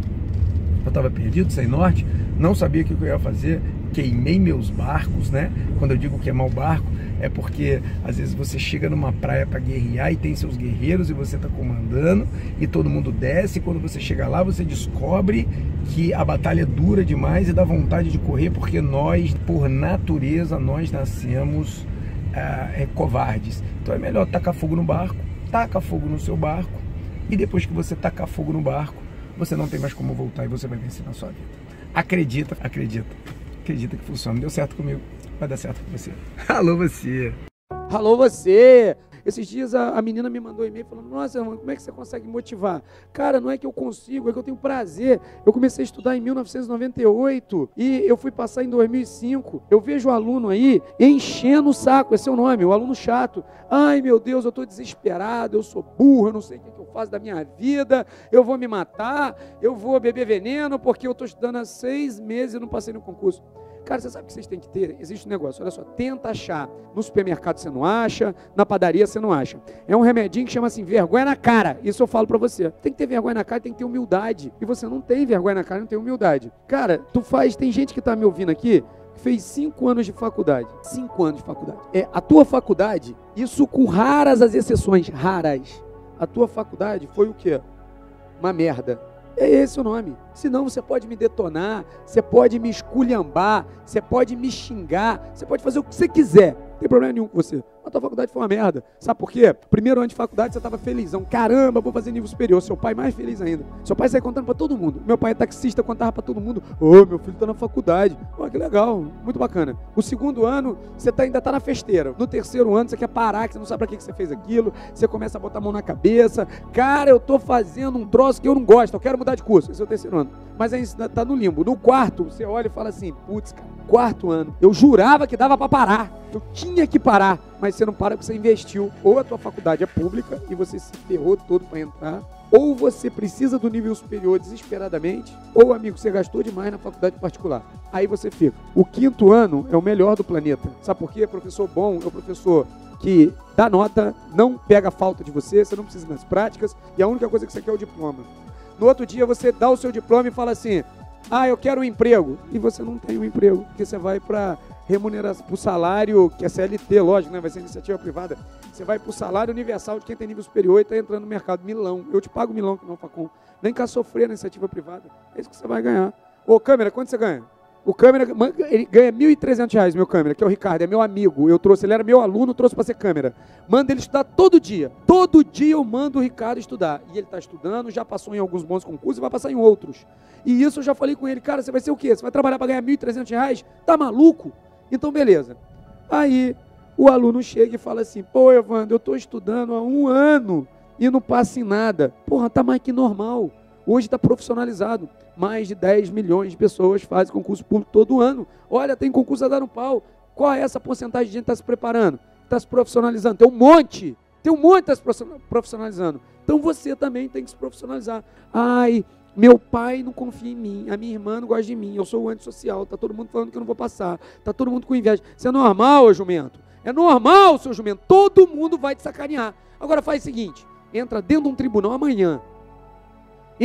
eu estava perdido, sem norte, não sabia o que eu ia fazer, queimei meus barcos, né? Quando eu digo queimar o barco, é porque às vezes você chega numa praia para guerrear e tem seus guerreiros e você está comandando e todo mundo desce. E quando você chega lá, você descobre que a batalha é dura demais e dá vontade de correr, porque nós, por natureza, nós nascemos é, covardes. Então é melhor tacar fogo no barco, taca fogo no seu barco e depois que você tacar fogo no barco, você não tem mais como voltar e você vai vencer na sua vida. Acredita, acredita. Acredita que funciona. Deu certo comigo, vai dar certo com você. Alô você. Alô você. Esses dias a, a menina me mandou um e-mail falando: Nossa, irmão, como é que você consegue motivar? Cara, não é que eu consigo, é que eu tenho prazer. Eu comecei a estudar em 1998 e eu fui passar em 2005. Eu vejo o aluno aí enchendo o saco, esse é o nome, o aluno chato. Ai meu Deus, eu estou desesperado, eu sou burro, eu não sei o que, que eu faço da minha vida, eu vou me matar, eu vou beber veneno porque eu estou estudando há seis meses e não passei no concurso. Cara, você sabe o que vocês têm que ter? Existe um negócio, olha só, tenta achar. No supermercado você não acha, na padaria você não acha. É um remedinho que chama assim, vergonha na cara. Isso eu falo para você. Tem que ter vergonha na cara, tem que ter humildade. E você não tem vergonha na cara, não tem humildade. Cara, tu faz, tem gente que tá me ouvindo aqui, fez cinco anos de faculdade. Cinco anos de faculdade. É, a tua faculdade, isso com raras as exceções, raras. A tua faculdade foi o quê? Uma merda é esse o nome. Senão você pode me detonar, você pode me esculhambar, você pode me xingar, você pode fazer o que você quiser. Não tem problema nenhum com você a tua faculdade foi uma merda. Sabe por quê? Primeiro ano de faculdade você estava felizão. Caramba, vou fazer nível superior. Seu pai mais feliz ainda. Seu pai sai contando para todo mundo. Meu pai é taxista, contava para todo mundo. Ô, oh, meu filho está na faculdade. Pô, que legal, muito bacana. O segundo ano, você tá, ainda está na festeira. No terceiro ano, você quer parar, que você não sabe para que, você fez aquilo. Você começa a botar a mão na cabeça. Cara, eu tô fazendo um troço que eu não gosto. Eu quero mudar de curso. Esse é o terceiro ano. Mas aí está no limbo. No quarto, você olha e fala assim: putz, cara, quarto ano. Eu jurava que dava para parar. Eu tinha que parar mas você não para porque você investiu. Ou a tua faculdade é pública e você se ferrou todo para entrar, ou você precisa do nível superior desesperadamente, ou, amigo, você gastou demais na faculdade particular. Aí você fica. O quinto ano é o melhor do planeta. Sabe por quê? Professor bom é o professor que dá nota, não pega falta de você, você não precisa das práticas, e a única coisa que você quer é o diploma. No outro dia você dá o seu diploma e fala assim: ah, eu quero um emprego. E você não tem um emprego, porque você vai para remuneração, para o salário, que é CLT, lógico, né? vai ser iniciativa privada. Você vai para o salário universal de quem tem nível superior e está entrando no mercado. Milão. Eu te pago milão que não Facom. Nem cá sofrer na iniciativa privada. É isso que você vai ganhar. Ô, câmera, quanto você ganha? O câmera, ele ganha R$ 1.300, meu câmera, que é o Ricardo, é meu amigo. Eu trouxe, ele era meu aluno, trouxe para ser câmera. Manda ele estudar todo dia. Todo dia eu mando o Ricardo estudar. E ele está estudando, já passou em alguns bons concursos e vai passar em outros. E isso eu já falei com ele, cara, você vai ser o quê? Você vai trabalhar para ganhar R$ 1.300? Tá maluco? Então, beleza. Aí o aluno chega e fala assim: pô, Evandro, eu estou estudando há um ano e não passa em nada. Porra, tá mais que normal. Hoje está profissionalizado. Mais de 10 milhões de pessoas fazem concurso público todo ano. Olha, tem concurso a dar no pau. Qual é essa porcentagem de gente que está se preparando? Está se profissionalizando? Tem um monte. Tem um monte que está se profissionalizando. Então você também tem que se profissionalizar. Ai, meu pai não confia em mim, a minha irmã não gosta de mim, eu sou o antissocial, tá todo mundo falando que eu não vou passar, tá todo mundo com inveja. Isso é normal, jumento. É normal, seu jumento. Todo mundo vai te sacanear. Agora faz o seguinte: entra dentro de um tribunal amanhã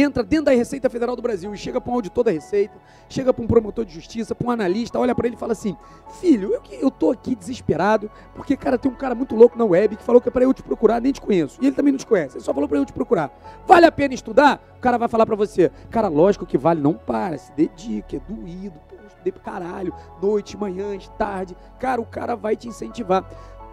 entra dentro da Receita Federal do Brasil e chega para um auditor da Receita, chega para um promotor de justiça, para um analista, olha para ele e fala assim: Filho, eu, eu tô aqui desesperado, porque, cara, tem um cara muito louco na web que falou que é para eu te procurar, nem te conheço. E ele também não te conhece, ele só falou para eu te procurar. Vale a pena estudar? O cara vai falar para você: Cara, lógico que vale, não para, se dedique, é doído, pô, estudei pro caralho, noite, manhã, tarde. Cara, o cara vai te incentivar.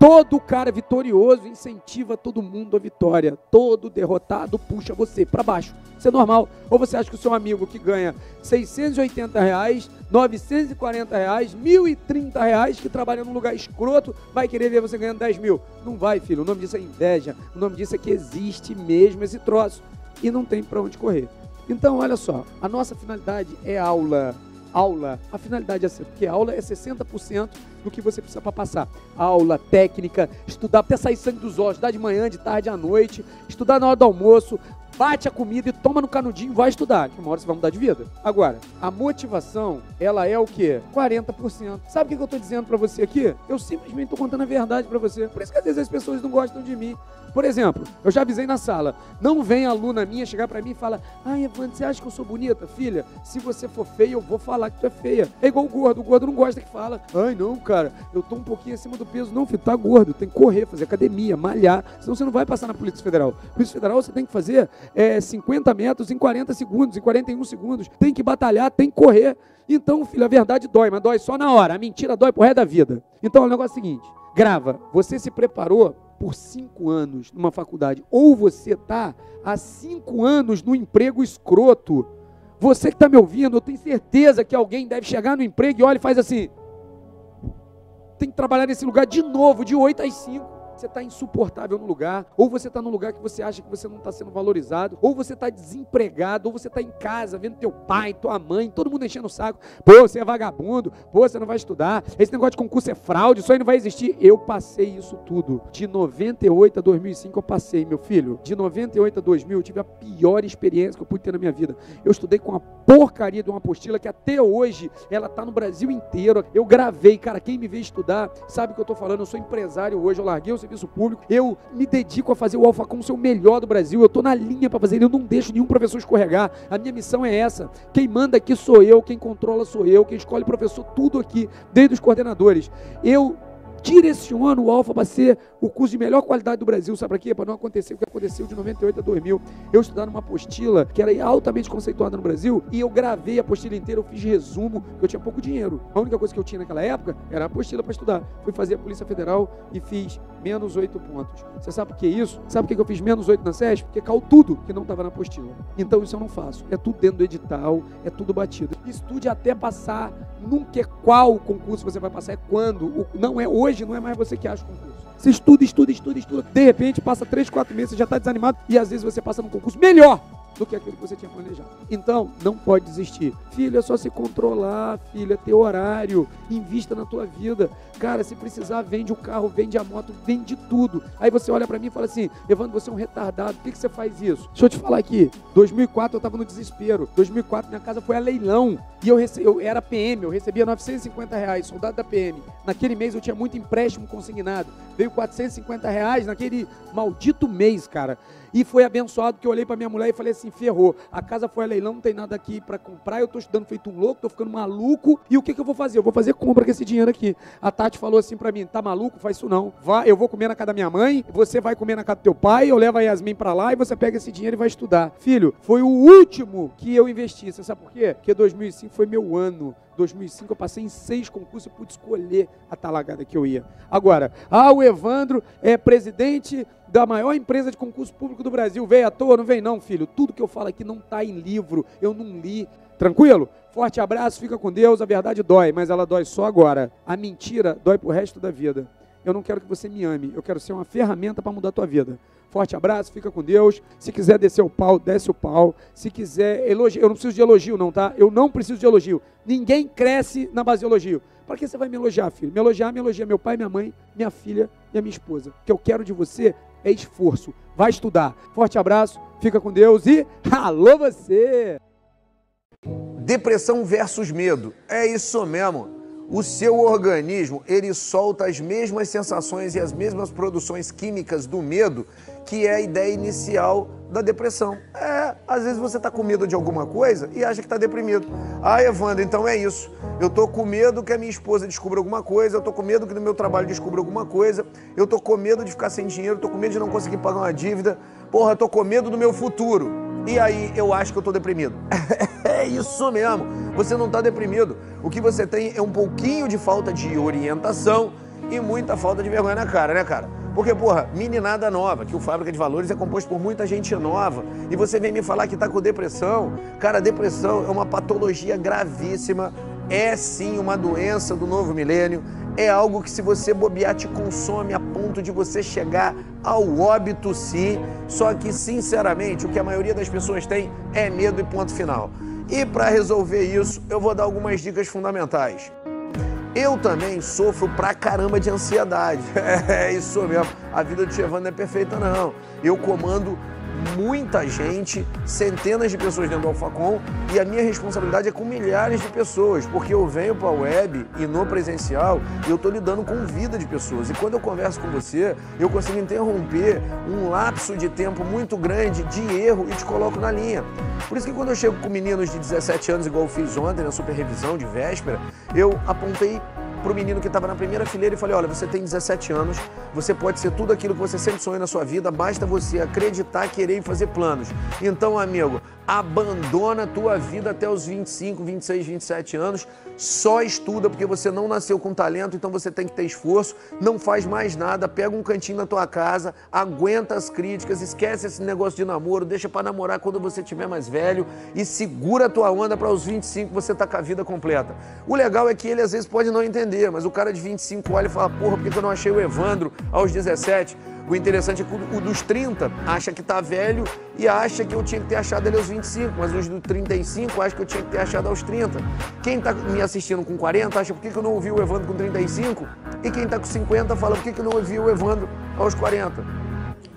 Todo cara vitorioso incentiva todo mundo à vitória. Todo derrotado puxa você para baixo. Isso é normal. Ou você acha que o seu amigo que ganha 680 reais, 940 reais, 1.030 reais, que trabalha num lugar escroto, vai querer ver você ganhando 10 mil? Não vai, filho. O nome disso é inveja. O nome disso é que existe mesmo esse troço. E não tem para onde correr. Então, olha só. A nossa finalidade é aula aula. A finalidade é essa, porque aula é 60% do que você precisa para passar. Aula, técnica, estudar até sair sangue dos olhos, estudar de manhã, de tarde, à noite, estudar na hora do almoço, bate a comida e toma no canudinho e vai estudar, que uma hora você vai mudar de vida. Agora, a motivação, ela é o quê? 40%. Sabe o que eu estou dizendo para você aqui? Eu simplesmente estou contando a verdade para você. Por isso que às vezes as pessoas não gostam de mim. Por exemplo, eu já avisei na sala, não vem aluna minha chegar para mim e falar, ai, Evandro, você acha que eu sou bonita? Filha, se você for feia, eu vou falar que tu é feia. É igual o gordo, o gordo não gosta que fala, ai, não, cara, eu tô um pouquinho acima do peso. Não, filho, tá gordo, tem que correr, fazer academia, malhar, senão você não vai passar na Polícia Federal. Polícia Federal você tem que fazer é, 50 metros em 40 segundos, em 41 segundos, tem que batalhar, tem que correr. Então, filho, a verdade dói, mas dói só na hora, a mentira dói pro resto da vida. Então, o negócio é o seguinte, grava, você se preparou por cinco anos numa faculdade, ou você está há cinco anos no emprego escroto. Você que está me ouvindo, eu tenho certeza que alguém deve chegar no emprego e olha e faz assim. Tem que trabalhar nesse lugar de novo, de 8 às 5 você está insuportável no lugar, ou você está num lugar que você acha que você não está sendo valorizado, ou você está desempregado, ou você está em casa vendo teu pai, tua mãe, todo mundo enchendo o saco. Pô, você é vagabundo, pô, você não vai estudar, esse negócio de concurso é fraude, isso aí não vai existir. Eu passei isso tudo. De 98 a 2005 eu passei, meu filho. De 98 a 2000 eu tive a pior experiência que eu pude ter na minha vida. Eu estudei com a porcaria de uma apostila que até hoje ela está no Brasil inteiro. Eu gravei, cara, quem me vê estudar sabe o que eu estou falando. Eu sou empresário hoje, eu larguei o serviço serviço público. Eu me dedico a fazer o Alfacom ser o melhor do Brasil. Eu estou na linha para fazer ele. Eu não deixo nenhum professor escorregar. A minha missão é essa. Quem manda aqui sou eu, quem controla sou eu, quem escolhe professor, tudo aqui, desde os coordenadores. Eu direciona o Alfa para ser o curso de melhor qualidade do Brasil. Sabe para quê? Para não acontecer o que aconteceu de 98 a 2000. Eu estudava numa apostila que era altamente conceituada no Brasil e eu gravei a apostila inteira, eu fiz resumo, porque eu tinha pouco dinheiro. A única coisa que eu tinha naquela época era a apostila para estudar. Fui fazer a Polícia Federal e fiz menos 8 pontos. Você sabe por que isso? Sabe por que eu fiz menos 8 na SESP? Porque caiu tudo que não estava na apostila. Então isso eu não faço. É tudo dentro do edital, é tudo batido. Estude até passar. Nunca é qual concurso você vai passar, é quando. Não é hoje hoje não é mais você que acha o concurso. Você estuda, estuda, estuda, estuda. De repente, passa três, quatro meses, você já está desanimado e às vezes você passa num concurso melhor do que aquilo que você tinha planejado. Então, não pode desistir. Filho, é só se controlar, filha, ter horário, invista na tua vida. Cara, se precisar, vende o carro, vende a moto, vende tudo. Aí você olha para mim e fala assim, Evandro, você é um retardado, por que, que você faz isso? Deixa eu te falar aqui, 2004 eu estava no desespero, 2004 minha casa foi a leilão e eu, rece... eu era PM, eu recebia 950 reais, soldado da PM. Naquele mês eu tinha muito empréstimo consignado, veio 450 reais naquele maldito mês, cara. E foi abençoado que eu olhei para minha mulher e falei assim: ferrou, a casa foi a leilão, não tem nada aqui para comprar, eu estou estudando feito um louco, estou ficando maluco. E o que, que eu vou fazer? Eu vou fazer compra com esse dinheiro aqui. A Tati falou assim para mim: tá maluco? Faz isso não. Vá, eu vou comer na casa da minha mãe, você vai comer na casa do teu pai, eu levo a Yasmin para lá e você pega esse dinheiro e vai estudar. Filho, foi o último que eu investi. Você sabe por quê? Porque 2005 foi meu ano. 2005 eu passei em seis concursos e pude escolher a talagada que eu ia. Agora, ah, o Evandro é presidente da maior empresa de concurso público do Brasil. Veio à toa? Não vem não, filho. Tudo que eu falo aqui não está em livro, eu não li. Tranquilo? Forte abraço, fica com Deus. A verdade dói, mas ela dói só agora. A mentira dói pro resto da vida. Eu não quero que você me ame. Eu quero ser uma ferramenta para mudar a tua vida. Forte abraço, fica com Deus. Se quiser descer o pau, desce o pau. Se quiser elogio, eu não preciso de elogio, não, tá? Eu não preciso de elogio. Ninguém cresce na base de elogio. Para que você vai me elogiar, filho? Me elogiar, me elogia meu pai, minha mãe, minha filha e a minha esposa. O que eu quero de você é esforço. Vai estudar. Forte abraço, fica com Deus e (laughs) alô você! Depressão versus medo. É isso mesmo o seu organismo ele solta as mesmas sensações e as mesmas produções químicas do medo, que é a ideia inicial da depressão. É, às vezes você está com medo de alguma coisa e acha que está deprimido. Ah, Evandro, então é isso. Eu estou com medo que a minha esposa descubra alguma coisa, eu estou com medo que no meu trabalho descubra alguma coisa, eu estou com medo de ficar sem dinheiro, estou com medo de não conseguir pagar uma dívida, porra, estou com medo do meu futuro. E aí eu acho que eu estou deprimido. (laughs) é isso mesmo. Você não está deprimido. O que você tem é um pouquinho de falta de orientação e muita falta de vergonha na cara, né, cara? Porque, porra, meninada nova, que o Fábrica de Valores é composto por muita gente nova. E você vem me falar que tá com depressão. Cara, depressão é uma patologia gravíssima. É sim uma doença do novo milênio. É algo que, se você bobear, te consome a ponto de você chegar ao óbito, sim. Só que, sinceramente, o que a maioria das pessoas tem é medo e ponto final. E para resolver isso, eu vou dar algumas dicas fundamentais. Eu também sofro pra caramba de ansiedade. (laughs) É isso mesmo. A vida do Chevando não é perfeita, não. Eu comando muita gente, centenas de pessoas dentro do Alfacom e a minha responsabilidade é com milhares de pessoas, porque eu venho para a web e no presencial eu estou lidando com vida de pessoas. E quando eu converso com você, eu consigo interromper um lapso de tempo muito grande de erro e te coloco na linha. Por isso que quando eu chego com meninos de 17 anos, igual eu fiz ontem na super revisão de véspera, eu apontei para o menino que estava na primeira fileira e falei: Olha, você tem 17 anos, você pode ser tudo aquilo que você sempre sonhou na sua vida, basta você acreditar, querer e fazer planos. Então, amigo, abandona a tua vida até os 25, 26, 27 anos, só estuda porque você não nasceu com talento, então você tem que ter esforço, não faz mais nada, pega um cantinho na tua casa, aguenta as críticas, esquece esse negócio de namoro, deixa para namorar quando você tiver mais velho e segura a tua onda para os 25 você tá com a vida completa. O legal é que ele às vezes pode não entender, mas o cara de 25 olha e fala: "Porra, por que eu não achei o Evandro aos 17?" O interessante é que o dos 30 acha que tá velho e acha que eu tinha que ter achado ele aos 25, mas os do 35 acha que eu tinha que ter achado aos 30. Quem tá me assistindo com 40 acha por que, que eu não ouvi o Evandro com 35? E quem tá com 50 fala por que, que eu não ouvi o Evandro aos 40?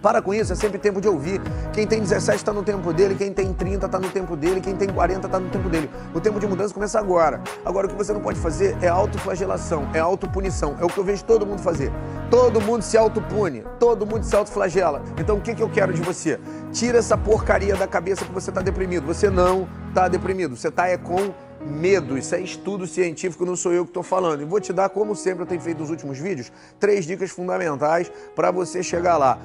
Para com isso, é sempre tempo de ouvir. Quem tem 17 está no tempo dele, quem tem 30 está no tempo dele, quem tem 40 está no tempo dele. O tempo de mudança começa agora. Agora, o que você não pode fazer é autoflagelação, é autopunição. É o que eu vejo todo mundo fazer. Todo mundo se autopune, todo mundo se autoflagela. Então, o que, que eu quero de você? Tira essa porcaria da cabeça que você está deprimido. Você não está deprimido, você está é com medo. Isso é estudo científico, não sou eu que estou falando. E vou te dar, como sempre eu tenho feito nos últimos vídeos, três dicas fundamentais para você chegar lá.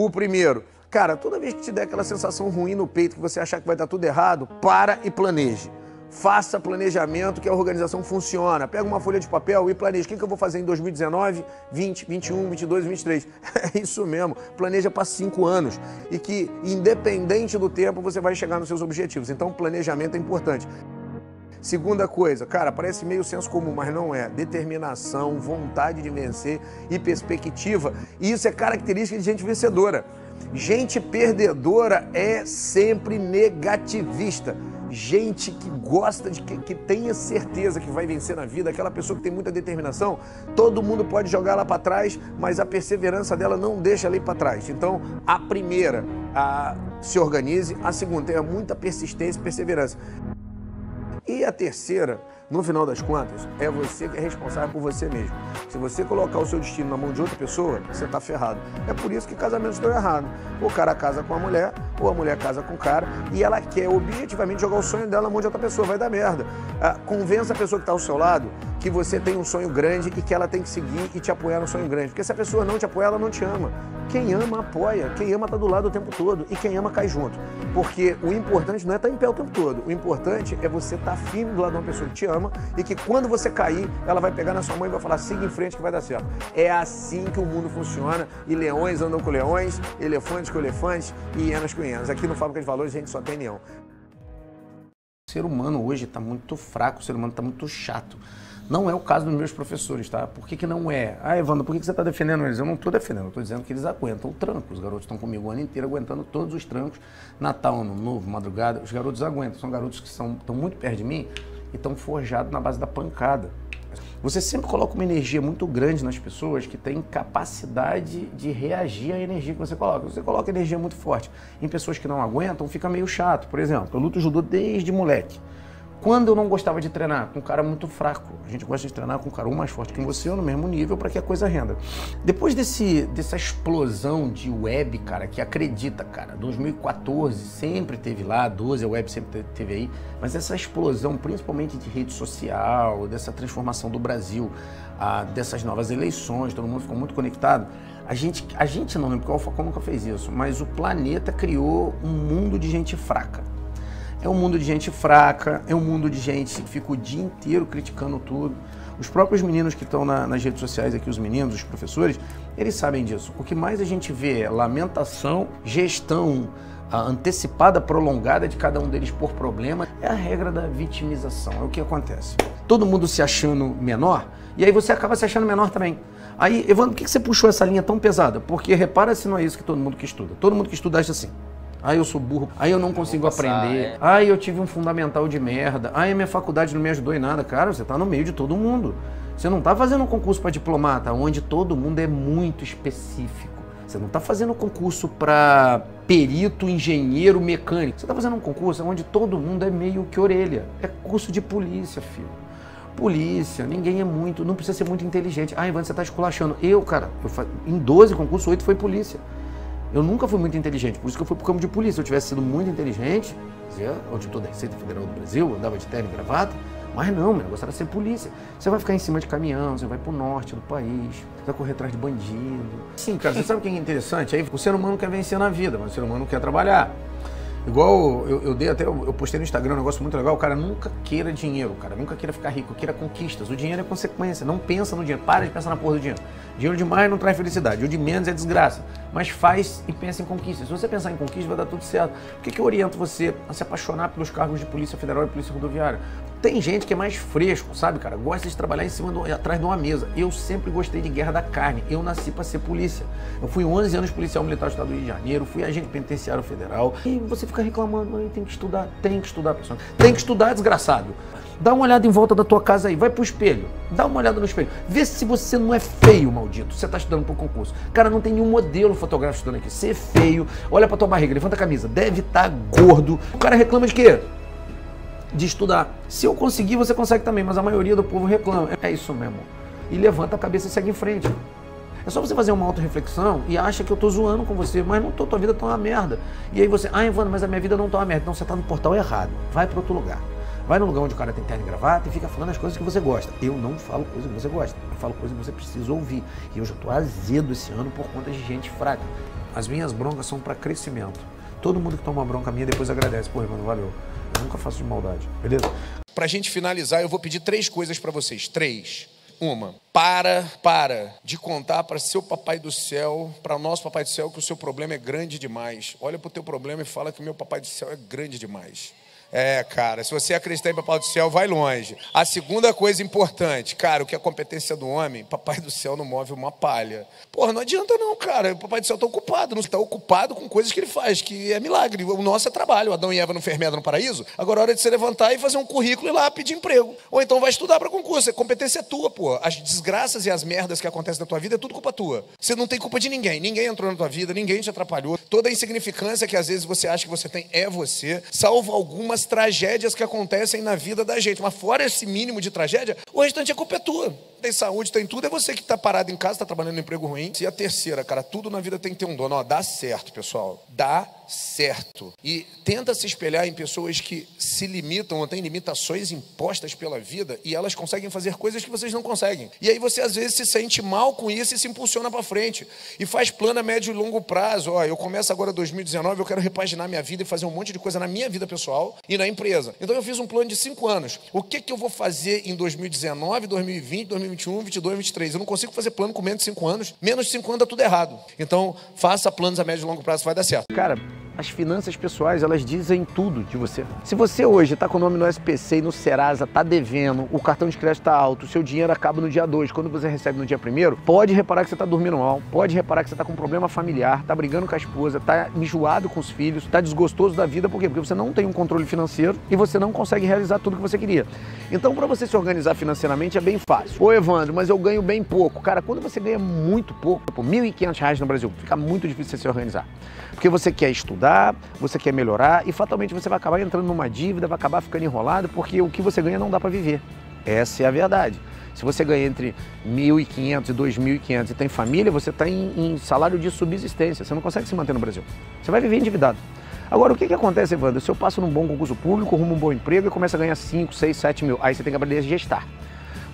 O primeiro, cara, toda vez que te der aquela sensação ruim no peito, que você achar que vai dar tudo errado, para e planeje. Faça planejamento que a organização funciona. Pega uma folha de papel e planeje. O que, que eu vou fazer em 2019, 20, 21, 22, 23? É isso mesmo. Planeja para cinco anos. E que, independente do tempo, você vai chegar nos seus objetivos. Então, planejamento é importante. Segunda coisa, cara, parece meio senso comum, mas não é. Determinação, vontade de vencer e perspectiva. E isso é característica de gente vencedora. Gente perdedora é sempre negativista. Gente que gosta de que, que tenha certeza que vai vencer na vida, aquela pessoa que tem muita determinação, todo mundo pode jogar lá para trás, mas a perseverança dela não deixa ela ir para trás. Então, a primeira, a, se organize, a segunda, tenha muita persistência e perseverança. E a terceira, no final das contas, é você que é responsável por você mesmo. Se você colocar o seu destino na mão de outra pessoa, você está ferrado. É por isso que casamentos estão errados. O cara casa com a mulher, ou a mulher casa com o cara, e ela quer objetivamente jogar o sonho dela na mão de outra pessoa. Vai dar merda. Ah, convença a pessoa que está ao seu lado que você tem um sonho grande e que ela tem que seguir e te apoiar no sonho grande. Porque se a pessoa não te apoia, ela não te ama. Quem ama, apoia. Quem ama, está do lado o tempo todo. E quem ama, cai junto. Porque o importante não é estar tá em pé o tempo todo. O importante é você estar tá firme do lado de uma pessoa que te ama e que quando você cair, ela vai pegar na sua mão e vai falar: siga em frente que vai dar certo. É assim que o mundo funciona. E leões andam com leões, elefantes com elefantes e hienas com hienas. Aqui no Fábrica de Valores a gente só tem leão. O ser humano hoje está muito fraco, o ser humano está muito chato Não é o caso dos meus professores, tá? Por que, que não é? Ah, Evandro, por que, que você está defendendo eles? Eu não estou defendendo, eu estou dizendo que eles aguentam o tranco. Os garotos estão comigo o ano inteiro aguentando todos os trancos. Natal, Ano Novo, madrugada, os garotos aguentam. São garotos que são, estão muito perto de mim e estão forjados na base da pancada. Você sempre coloca uma energia muito grande nas pessoas que têm capacidade de reagir à energia que você coloca. Você coloca energia muito forte em pessoas que não aguentam, fica meio chato. Por exemplo, eu luto judô desde moleque. Quando eu não gostava de treinar com um cara muito fraco, a gente gosta de treinar com um cara um mais forte que você ou no mesmo nível para que a coisa renda. Depois desse, dessa explosão de web, cara, que acredita, cara, 2014 sempre teve lá, 12 a web sempre teve aí, mas essa explosão, principalmente de rede social, dessa transformação do Brasil, dessas novas eleições, todo mundo ficou muito conectado. A gente, a gente não lembro, porque o Alfacom nunca fez isso, mas o planeta criou um mundo de gente fraca. É um mundo de gente fraca, é um mundo de gente que fica o dia inteiro criticando tudo. Os próprios meninos que estão na, nas redes sociais aqui, os meninos, os professores, eles sabem disso. O que mais a gente vê é lamentação, gestão antecipada, prolongada de cada um deles por problema. É a regra da vitimização, é o que acontece. Todo mundo se achando menor, e aí você acaba se achando menor também. Aí, Evandro, por que você puxou essa linha tão pesada? Porque repara se não é isso que todo mundo que estuda. Todo mundo que estuda acha assim. Aí eu sou burro. Aí eu não consigo passar, aprender. É. Aí eu tive um fundamental de merda. Aí a minha faculdade não me ajudou em nada. Cara, você tá no meio de todo mundo. Você não tá fazendo um concurso para diplomata, onde todo mundo é muito específico. Você não está fazendo um concurso para perito, engenheiro, mecânico. Você está fazendo um concurso onde todo mundo é meio que orelha. É curso de polícia, filho. Polícia, ninguém é muito, não precisa ser muito inteligente. Ah, Ivan, você está esculachando. Eu, cara, eu, em 12 concursos, 8 foi polícia. Eu nunca fui muito inteligente, por isso que eu fui pro campo de polícia. Se eu tivesse sido muito inteligente, dizia, auditor da Receita Federal do Brasil, andava de terno e gravata, mas não, meu negócio era ser polícia. Você vai ficar em cima de caminhão, você vai pro norte do país, você vai correr atrás de bandido. Sim, cara, você sabe o que é interessante? Aí o ser humano quer vencer na vida, mas o ser humano quer trabalhar. Igual eu, eu, dei até, eu postei no Instagram um negócio muito legal, cara nunca queira dinheiro, cara, nunca queira ficar rico, queira conquistas. O dinheiro é consequência, não pensa no dinheiro, para de pensar na porra do dinheiro. Dinheiro demais não traz felicidade, o de menos é desgraça. Mas faz e pensa em conquistas. Se você pensar em conquistas, vai dar tudo certo. Por que, que eu oriento você a se apaixonar pelos cargos de Polícia Federal e Polícia Rodoviária? Tem gente que é mais fresco, sabe, cara? Gosta de trabalhar em cima, do, atrás de uma mesa. Eu sempre gostei de guerra da carne. Eu nasci para ser polícia. Eu fui 11 anos policial militar do Estado do Rio de Janeiro, fui agente penitenciário federal. E você fica reclamando, tem que estudar, tem que estudar, pessoal. Tem que estudar, desgraçado. Dá uma olhada em volta da tua casa aí, vai pro espelho, dá uma olhada no espelho, vê se você não é feio, maldito. Você tá estudando pro concurso. Cara, não tem nenhum modelo fotográfico estudando aqui. Ser feio, olha pra tua barriga, levanta a camisa, deve estar tá gordo. O cara reclama de quê? de estudar. Se eu conseguir, você consegue também, mas a maioria do povo reclama. É isso mesmo. E levanta a cabeça e segue em frente. É só você fazer uma auto-reflexão e acha que eu tô zoando com você, mas não tô, tua vida tá uma merda. E aí você, ah, Ivana, mas a minha vida não tá uma merda. Então você tá no portal errado. Vai para outro lugar. Vai no lugar onde o cara tem terno e gravata e fica falando as coisas que você gosta. Eu não falo coisas que você gosta. Eu falo coisas que você precisa ouvir. E eu já tô azedo esse ano por conta de gente fraca. As minhas broncas são para crescimento. Todo mundo que toma bronca minha depois agradece. Pô, mano, valeu. Eu nunca faço de maldade, beleza? Para a gente finalizar, eu vou pedir três coisas para vocês. Três. Uma, para, para de contar para seu papai do céu, para o nosso papai do céu, que o seu problema é grande demais. Olha para o teu problema e fala que o meu papai do céu é grande demais. É, cara, se você acreditar em Papai do Céu, vai longe. A segunda coisa importante, cara, o que é a competência do homem? Papai do Céu não move uma palha. Porra, não adianta não, cara. O Papai do Céu está ocupado, não está ocupado com coisas que ele faz, que é milagre. O nosso é trabalho. Adão e Eva não fez merda no paraíso. Agora é hora de você levantar e fazer um currículo e lá pedir emprego. Ou então vai estudar para concurso. A competência é tua, pô. As desgraças e as merdas que acontecem na tua vida é tudo culpa tua. Você não tem culpa de ninguém. Ninguém entrou na tua vida, ninguém te atrapalhou. Toda a insignificância que às vezes você acha que você tem é você, salvo algumas as tragédias que acontecem na vida da gente. Mas fora esse mínimo de tragédia, o restante é culpa é tua. Tem saúde, tem tudo, é você que está parado em casa, está trabalhando em emprego ruim. E a terceira, cara, tudo na vida tem que ter um dono. Ó, dá certo, pessoal. Dá certo. E tenta se espelhar em pessoas que se limitam ou têm limitações impostas pela vida e elas conseguem fazer coisas que vocês não conseguem. E aí você às vezes se sente mal com isso e se impulsiona para frente. E faz plano a médio e longo prazo. Ó, eu começo agora 2019, eu quero repaginar minha vida e fazer um monte de coisa na minha vida pessoal e na empresa. Então eu fiz um plano de cinco anos. O que, que eu vou fazer em 2019, 2020, 2021, 2022, 2023? Eu não consigo fazer plano com menos de cinco anos. Menos de cinco anos dá tudo errado. Então faça planos a médio e longo prazo, vai dar certo. Cara, As finanças pessoais, elas dizem tudo de você. Se você hoje está com o nome no SPC e no Serasa, está devendo, o cartão de crédito está alto, o seu dinheiro acaba no dia 2, quando você recebe no dia 1 pode reparar que você está dormindo mal, pode reparar que você está com um problema familiar, está brigando com a esposa, está enjoado com os filhos, está desgostoso da vida, por quê? Porque você não tem um controle financeiro e você não consegue realizar tudo que você queria. Então, para você se organizar financeiramente é bem fácil. Ô Evandro, mas eu ganho bem pouco. Cara, quando você ganha muito pouco, tipo, R$ 1.500 no Brasil, fica muito difícil você se organizar. Porque você quer estudar, você quer melhorar e fatalmente você vai acabar entrando numa dívida, vai acabar ficando enrolado porque o que você ganha não dá para viver. Essa é a verdade. Se você ganha entre 1.500 e 2.500 e tem família, você está em, em, salário de subsistência. Você não consegue se manter no Brasil. Você vai viver endividado. Agora, o que, que acontece, Evandro? Se eu passo num bom concurso público, rumo um bom emprego e começo a ganhar 5, 6, 7 mil, aí você tem que aprender a gestar.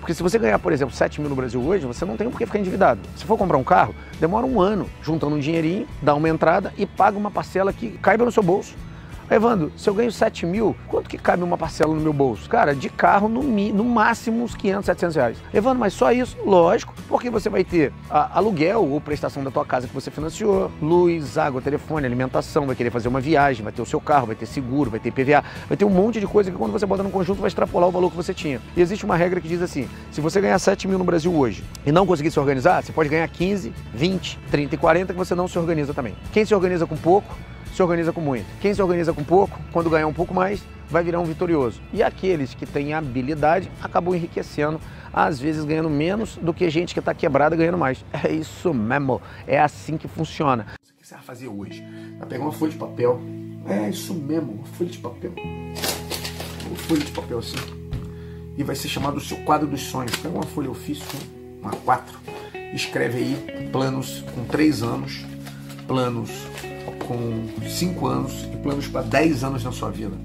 Porque se você ganhar, por exemplo, 7 mil no Brasil hoje, você não tem por que ficar endividado. Se for comprar um carro, demora um ano juntando um dinheirinho, dá uma entrada e paga uma parcela que caiba no seu bolso. Evandro, se eu ganho 7 mil, quanto que cabe uma parcela no meu bolso? Cara, de carro, no, no máximo uns 500, 700 reais. Evandro, mas só isso? Lógico, porque você vai ter a, aluguel ou prestação da tua casa que você financiou, luz, água, telefone, alimentação, vai querer fazer uma viagem, vai ter o seu carro, vai ter seguro, vai ter PVA, vai ter um monte de coisa que quando você bota no conjunto vai extrapolar o valor que você tinha. E existe uma regra que diz assim, se você ganhar 7 mil no Brasil hoje e não conseguir se organizar, você pode ganhar 15, 20, 30 e 40 que você não se organiza também. Quem se organiza com pouco, se organiza com muito. Quem se organiza com pouco, quando ganhar um pouco mais, vai virar um vitorioso. E aqueles que têm habilidade acabam enriquecendo, às vezes ganhando menos do que gente que está quebrada ganhando mais. É isso mesmo, é assim que funciona. O que você vai fazer hoje? Vai pegar uma folha de papel. É isso mesmo, uma folha de papel. Uma folha de papel assim. E vai ser chamado o seu quadro dos sonhos. Pega uma folha ofício, uma quatro. Escreve aí planos com três anos, planos com 5 anos e planos para 10 anos na sua vida.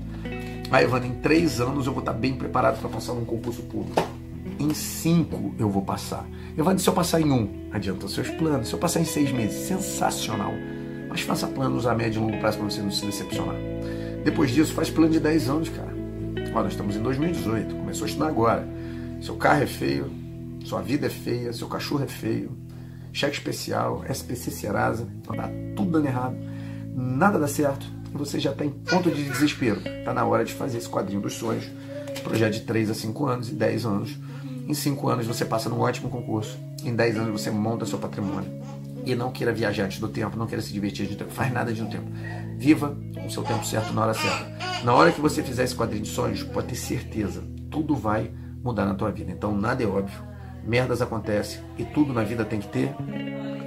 Aí, Evandro, em 3 anos eu vou estar bem preparado para passar num concurso público. Em 5 eu vou passar. Evandro, se eu passar em 1, um, adianta seus planos. Se eu passar em 6 meses, sensacional. Mas faça planos a médio e longo prazo para você não se decepcionar. Depois disso, faz plano de 10 anos, cara. Olha, nós estamos em 2018, começou a estudar agora. Seu carro é feio, sua vida é feia, seu cachorro é feio, cheque especial, SPC Serasa, tá tudo dando errado nada dá certo você já está em ponto de desespero. Está na hora de fazer esse quadrinho dos sonhos, projeto de 3 a 5 anos e 10 anos. Em 5 anos você passa num ótimo concurso, em 10 anos você monta seu patrimônio. E não queira viajar antes do tempo, não queira se divertir antes do tempo, faz nada de um tempo. Viva o seu tempo certo na hora certa. Na hora que você fizer esse quadrinho de sonhos, pode ter certeza, tudo vai mudar na tua vida. Então nada é óbvio, merdas acontecem e tudo na vida tem que ter,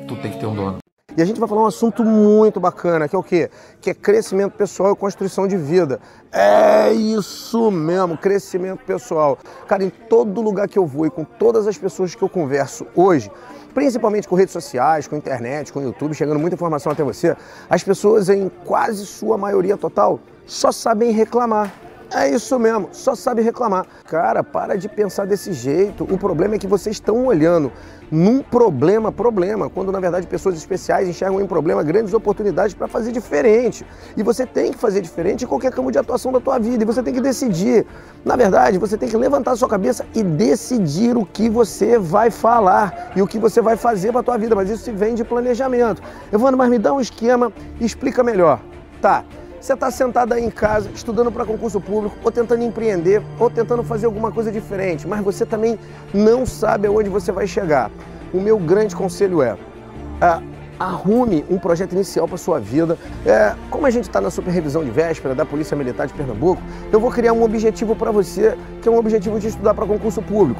tudo tem que ter um dono. E a gente vai falar um assunto muito bacana, que é o quê? Que é crescimento pessoal e construção de vida. É isso mesmo, crescimento pessoal. Cara, em todo lugar que eu vou e com todas as pessoas que eu converso hoje, principalmente com redes sociais, com internet, com YouTube, chegando muita informação até você, as pessoas, em quase sua maioria total, só sabem reclamar. É isso mesmo, só sabe reclamar. Cara, para de pensar desse jeito. O problema é que vocês estão olhando num problema, problema, quando na verdade pessoas especiais enxergam em problema grandes oportunidades para fazer diferente. E você tem que fazer diferente em qualquer campo de atuação da tua vida. E você tem que decidir. Na verdade, você tem que levantar a sua cabeça e decidir o que você vai falar e o que você vai fazer para a tua vida. Mas isso vem de planejamento. Evandro, mas me dá um esquema explica melhor. Tá, você está sentado aí em casa, estudando para concurso público, ou tentando empreender, ou tentando fazer alguma coisa diferente, mas você também não sabe aonde você vai chegar. O meu grande conselho é, arrume um projeto inicial para sua vida. É, como a gente está na superrevisão de véspera da Polícia Militar de Pernambuco, eu vou criar um objetivo para você, que é um objetivo de estudar para concurso público.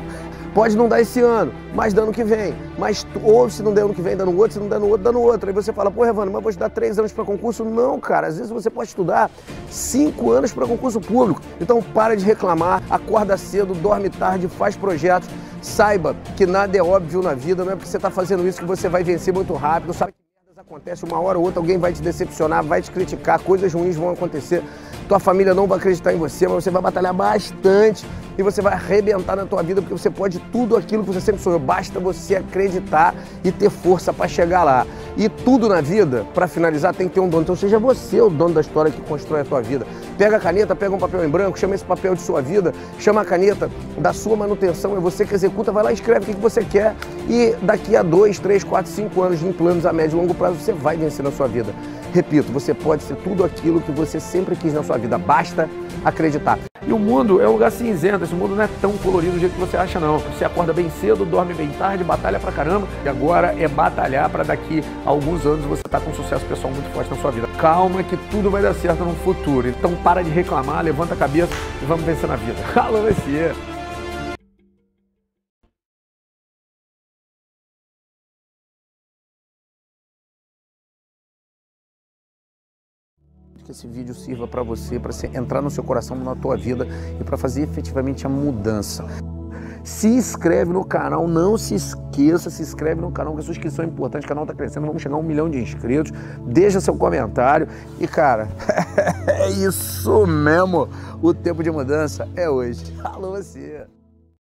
Pode não dar esse ano, mas dando que vem. Mas, ou se não der ano que vem, dando outro, se não der no outro, dando outro. Aí você fala, pô, Evandro, mas vou estudar três anos para concurso? Não, cara. Às vezes você pode estudar cinco anos para concurso público. Então para de reclamar, acorda cedo, dorme tarde, faz projetos. Saiba que nada é óbvio na vida, não é porque você está fazendo isso que você vai vencer muito rápido. Sabe que merdas acontecem uma hora ou outra, alguém vai te decepcionar, vai te criticar, coisas ruins vão acontecer. Tua família não vai acreditar em você, mas você vai batalhar bastante e você vai arrebentar na tua vida porque você pode tudo aquilo que você sempre sonhou. Basta você acreditar e ter força para chegar lá. E tudo na vida, para finalizar, tem que ter um dono. Então seja você o dono da história que constrói a tua vida. Pega a caneta, pega um papel em branco, chama esse papel de sua vida, chama a caneta da sua manutenção, é você que executa, vai lá e escreve o que você quer. E daqui a dois, três, quatro, cinco anos, em planos a médio e longo prazo, você vai vencer na sua vida. Repito, você pode ser tudo aquilo que você sempre quis na sua vida, basta acreditar. E o mundo é um lugar cinzento, esse mundo não é tão colorido do jeito que você acha, não. Você acorda bem cedo, dorme bem tarde, batalha pra caramba, e agora é batalhar para daqui a alguns anos você tá com um sucesso pessoal muito forte na sua vida. Calma que tudo vai dar certo no futuro. Então para de reclamar, levanta a cabeça e vamos vencer na vida. (laughs) Alô, você! Que esse vídeo sirva para você, para entrar no seu coração, na tua vida e para fazer efetivamente a mudança. Se inscreve no canal, não se esqueça, se inscreve no canal, que a sua inscrição é importante, o canal está crescendo, vamos chegar a um milhão de inscritos. Deixa seu comentário e, cara, (laughs) é isso mesmo. O tempo de mudança é hoje. Alô, você!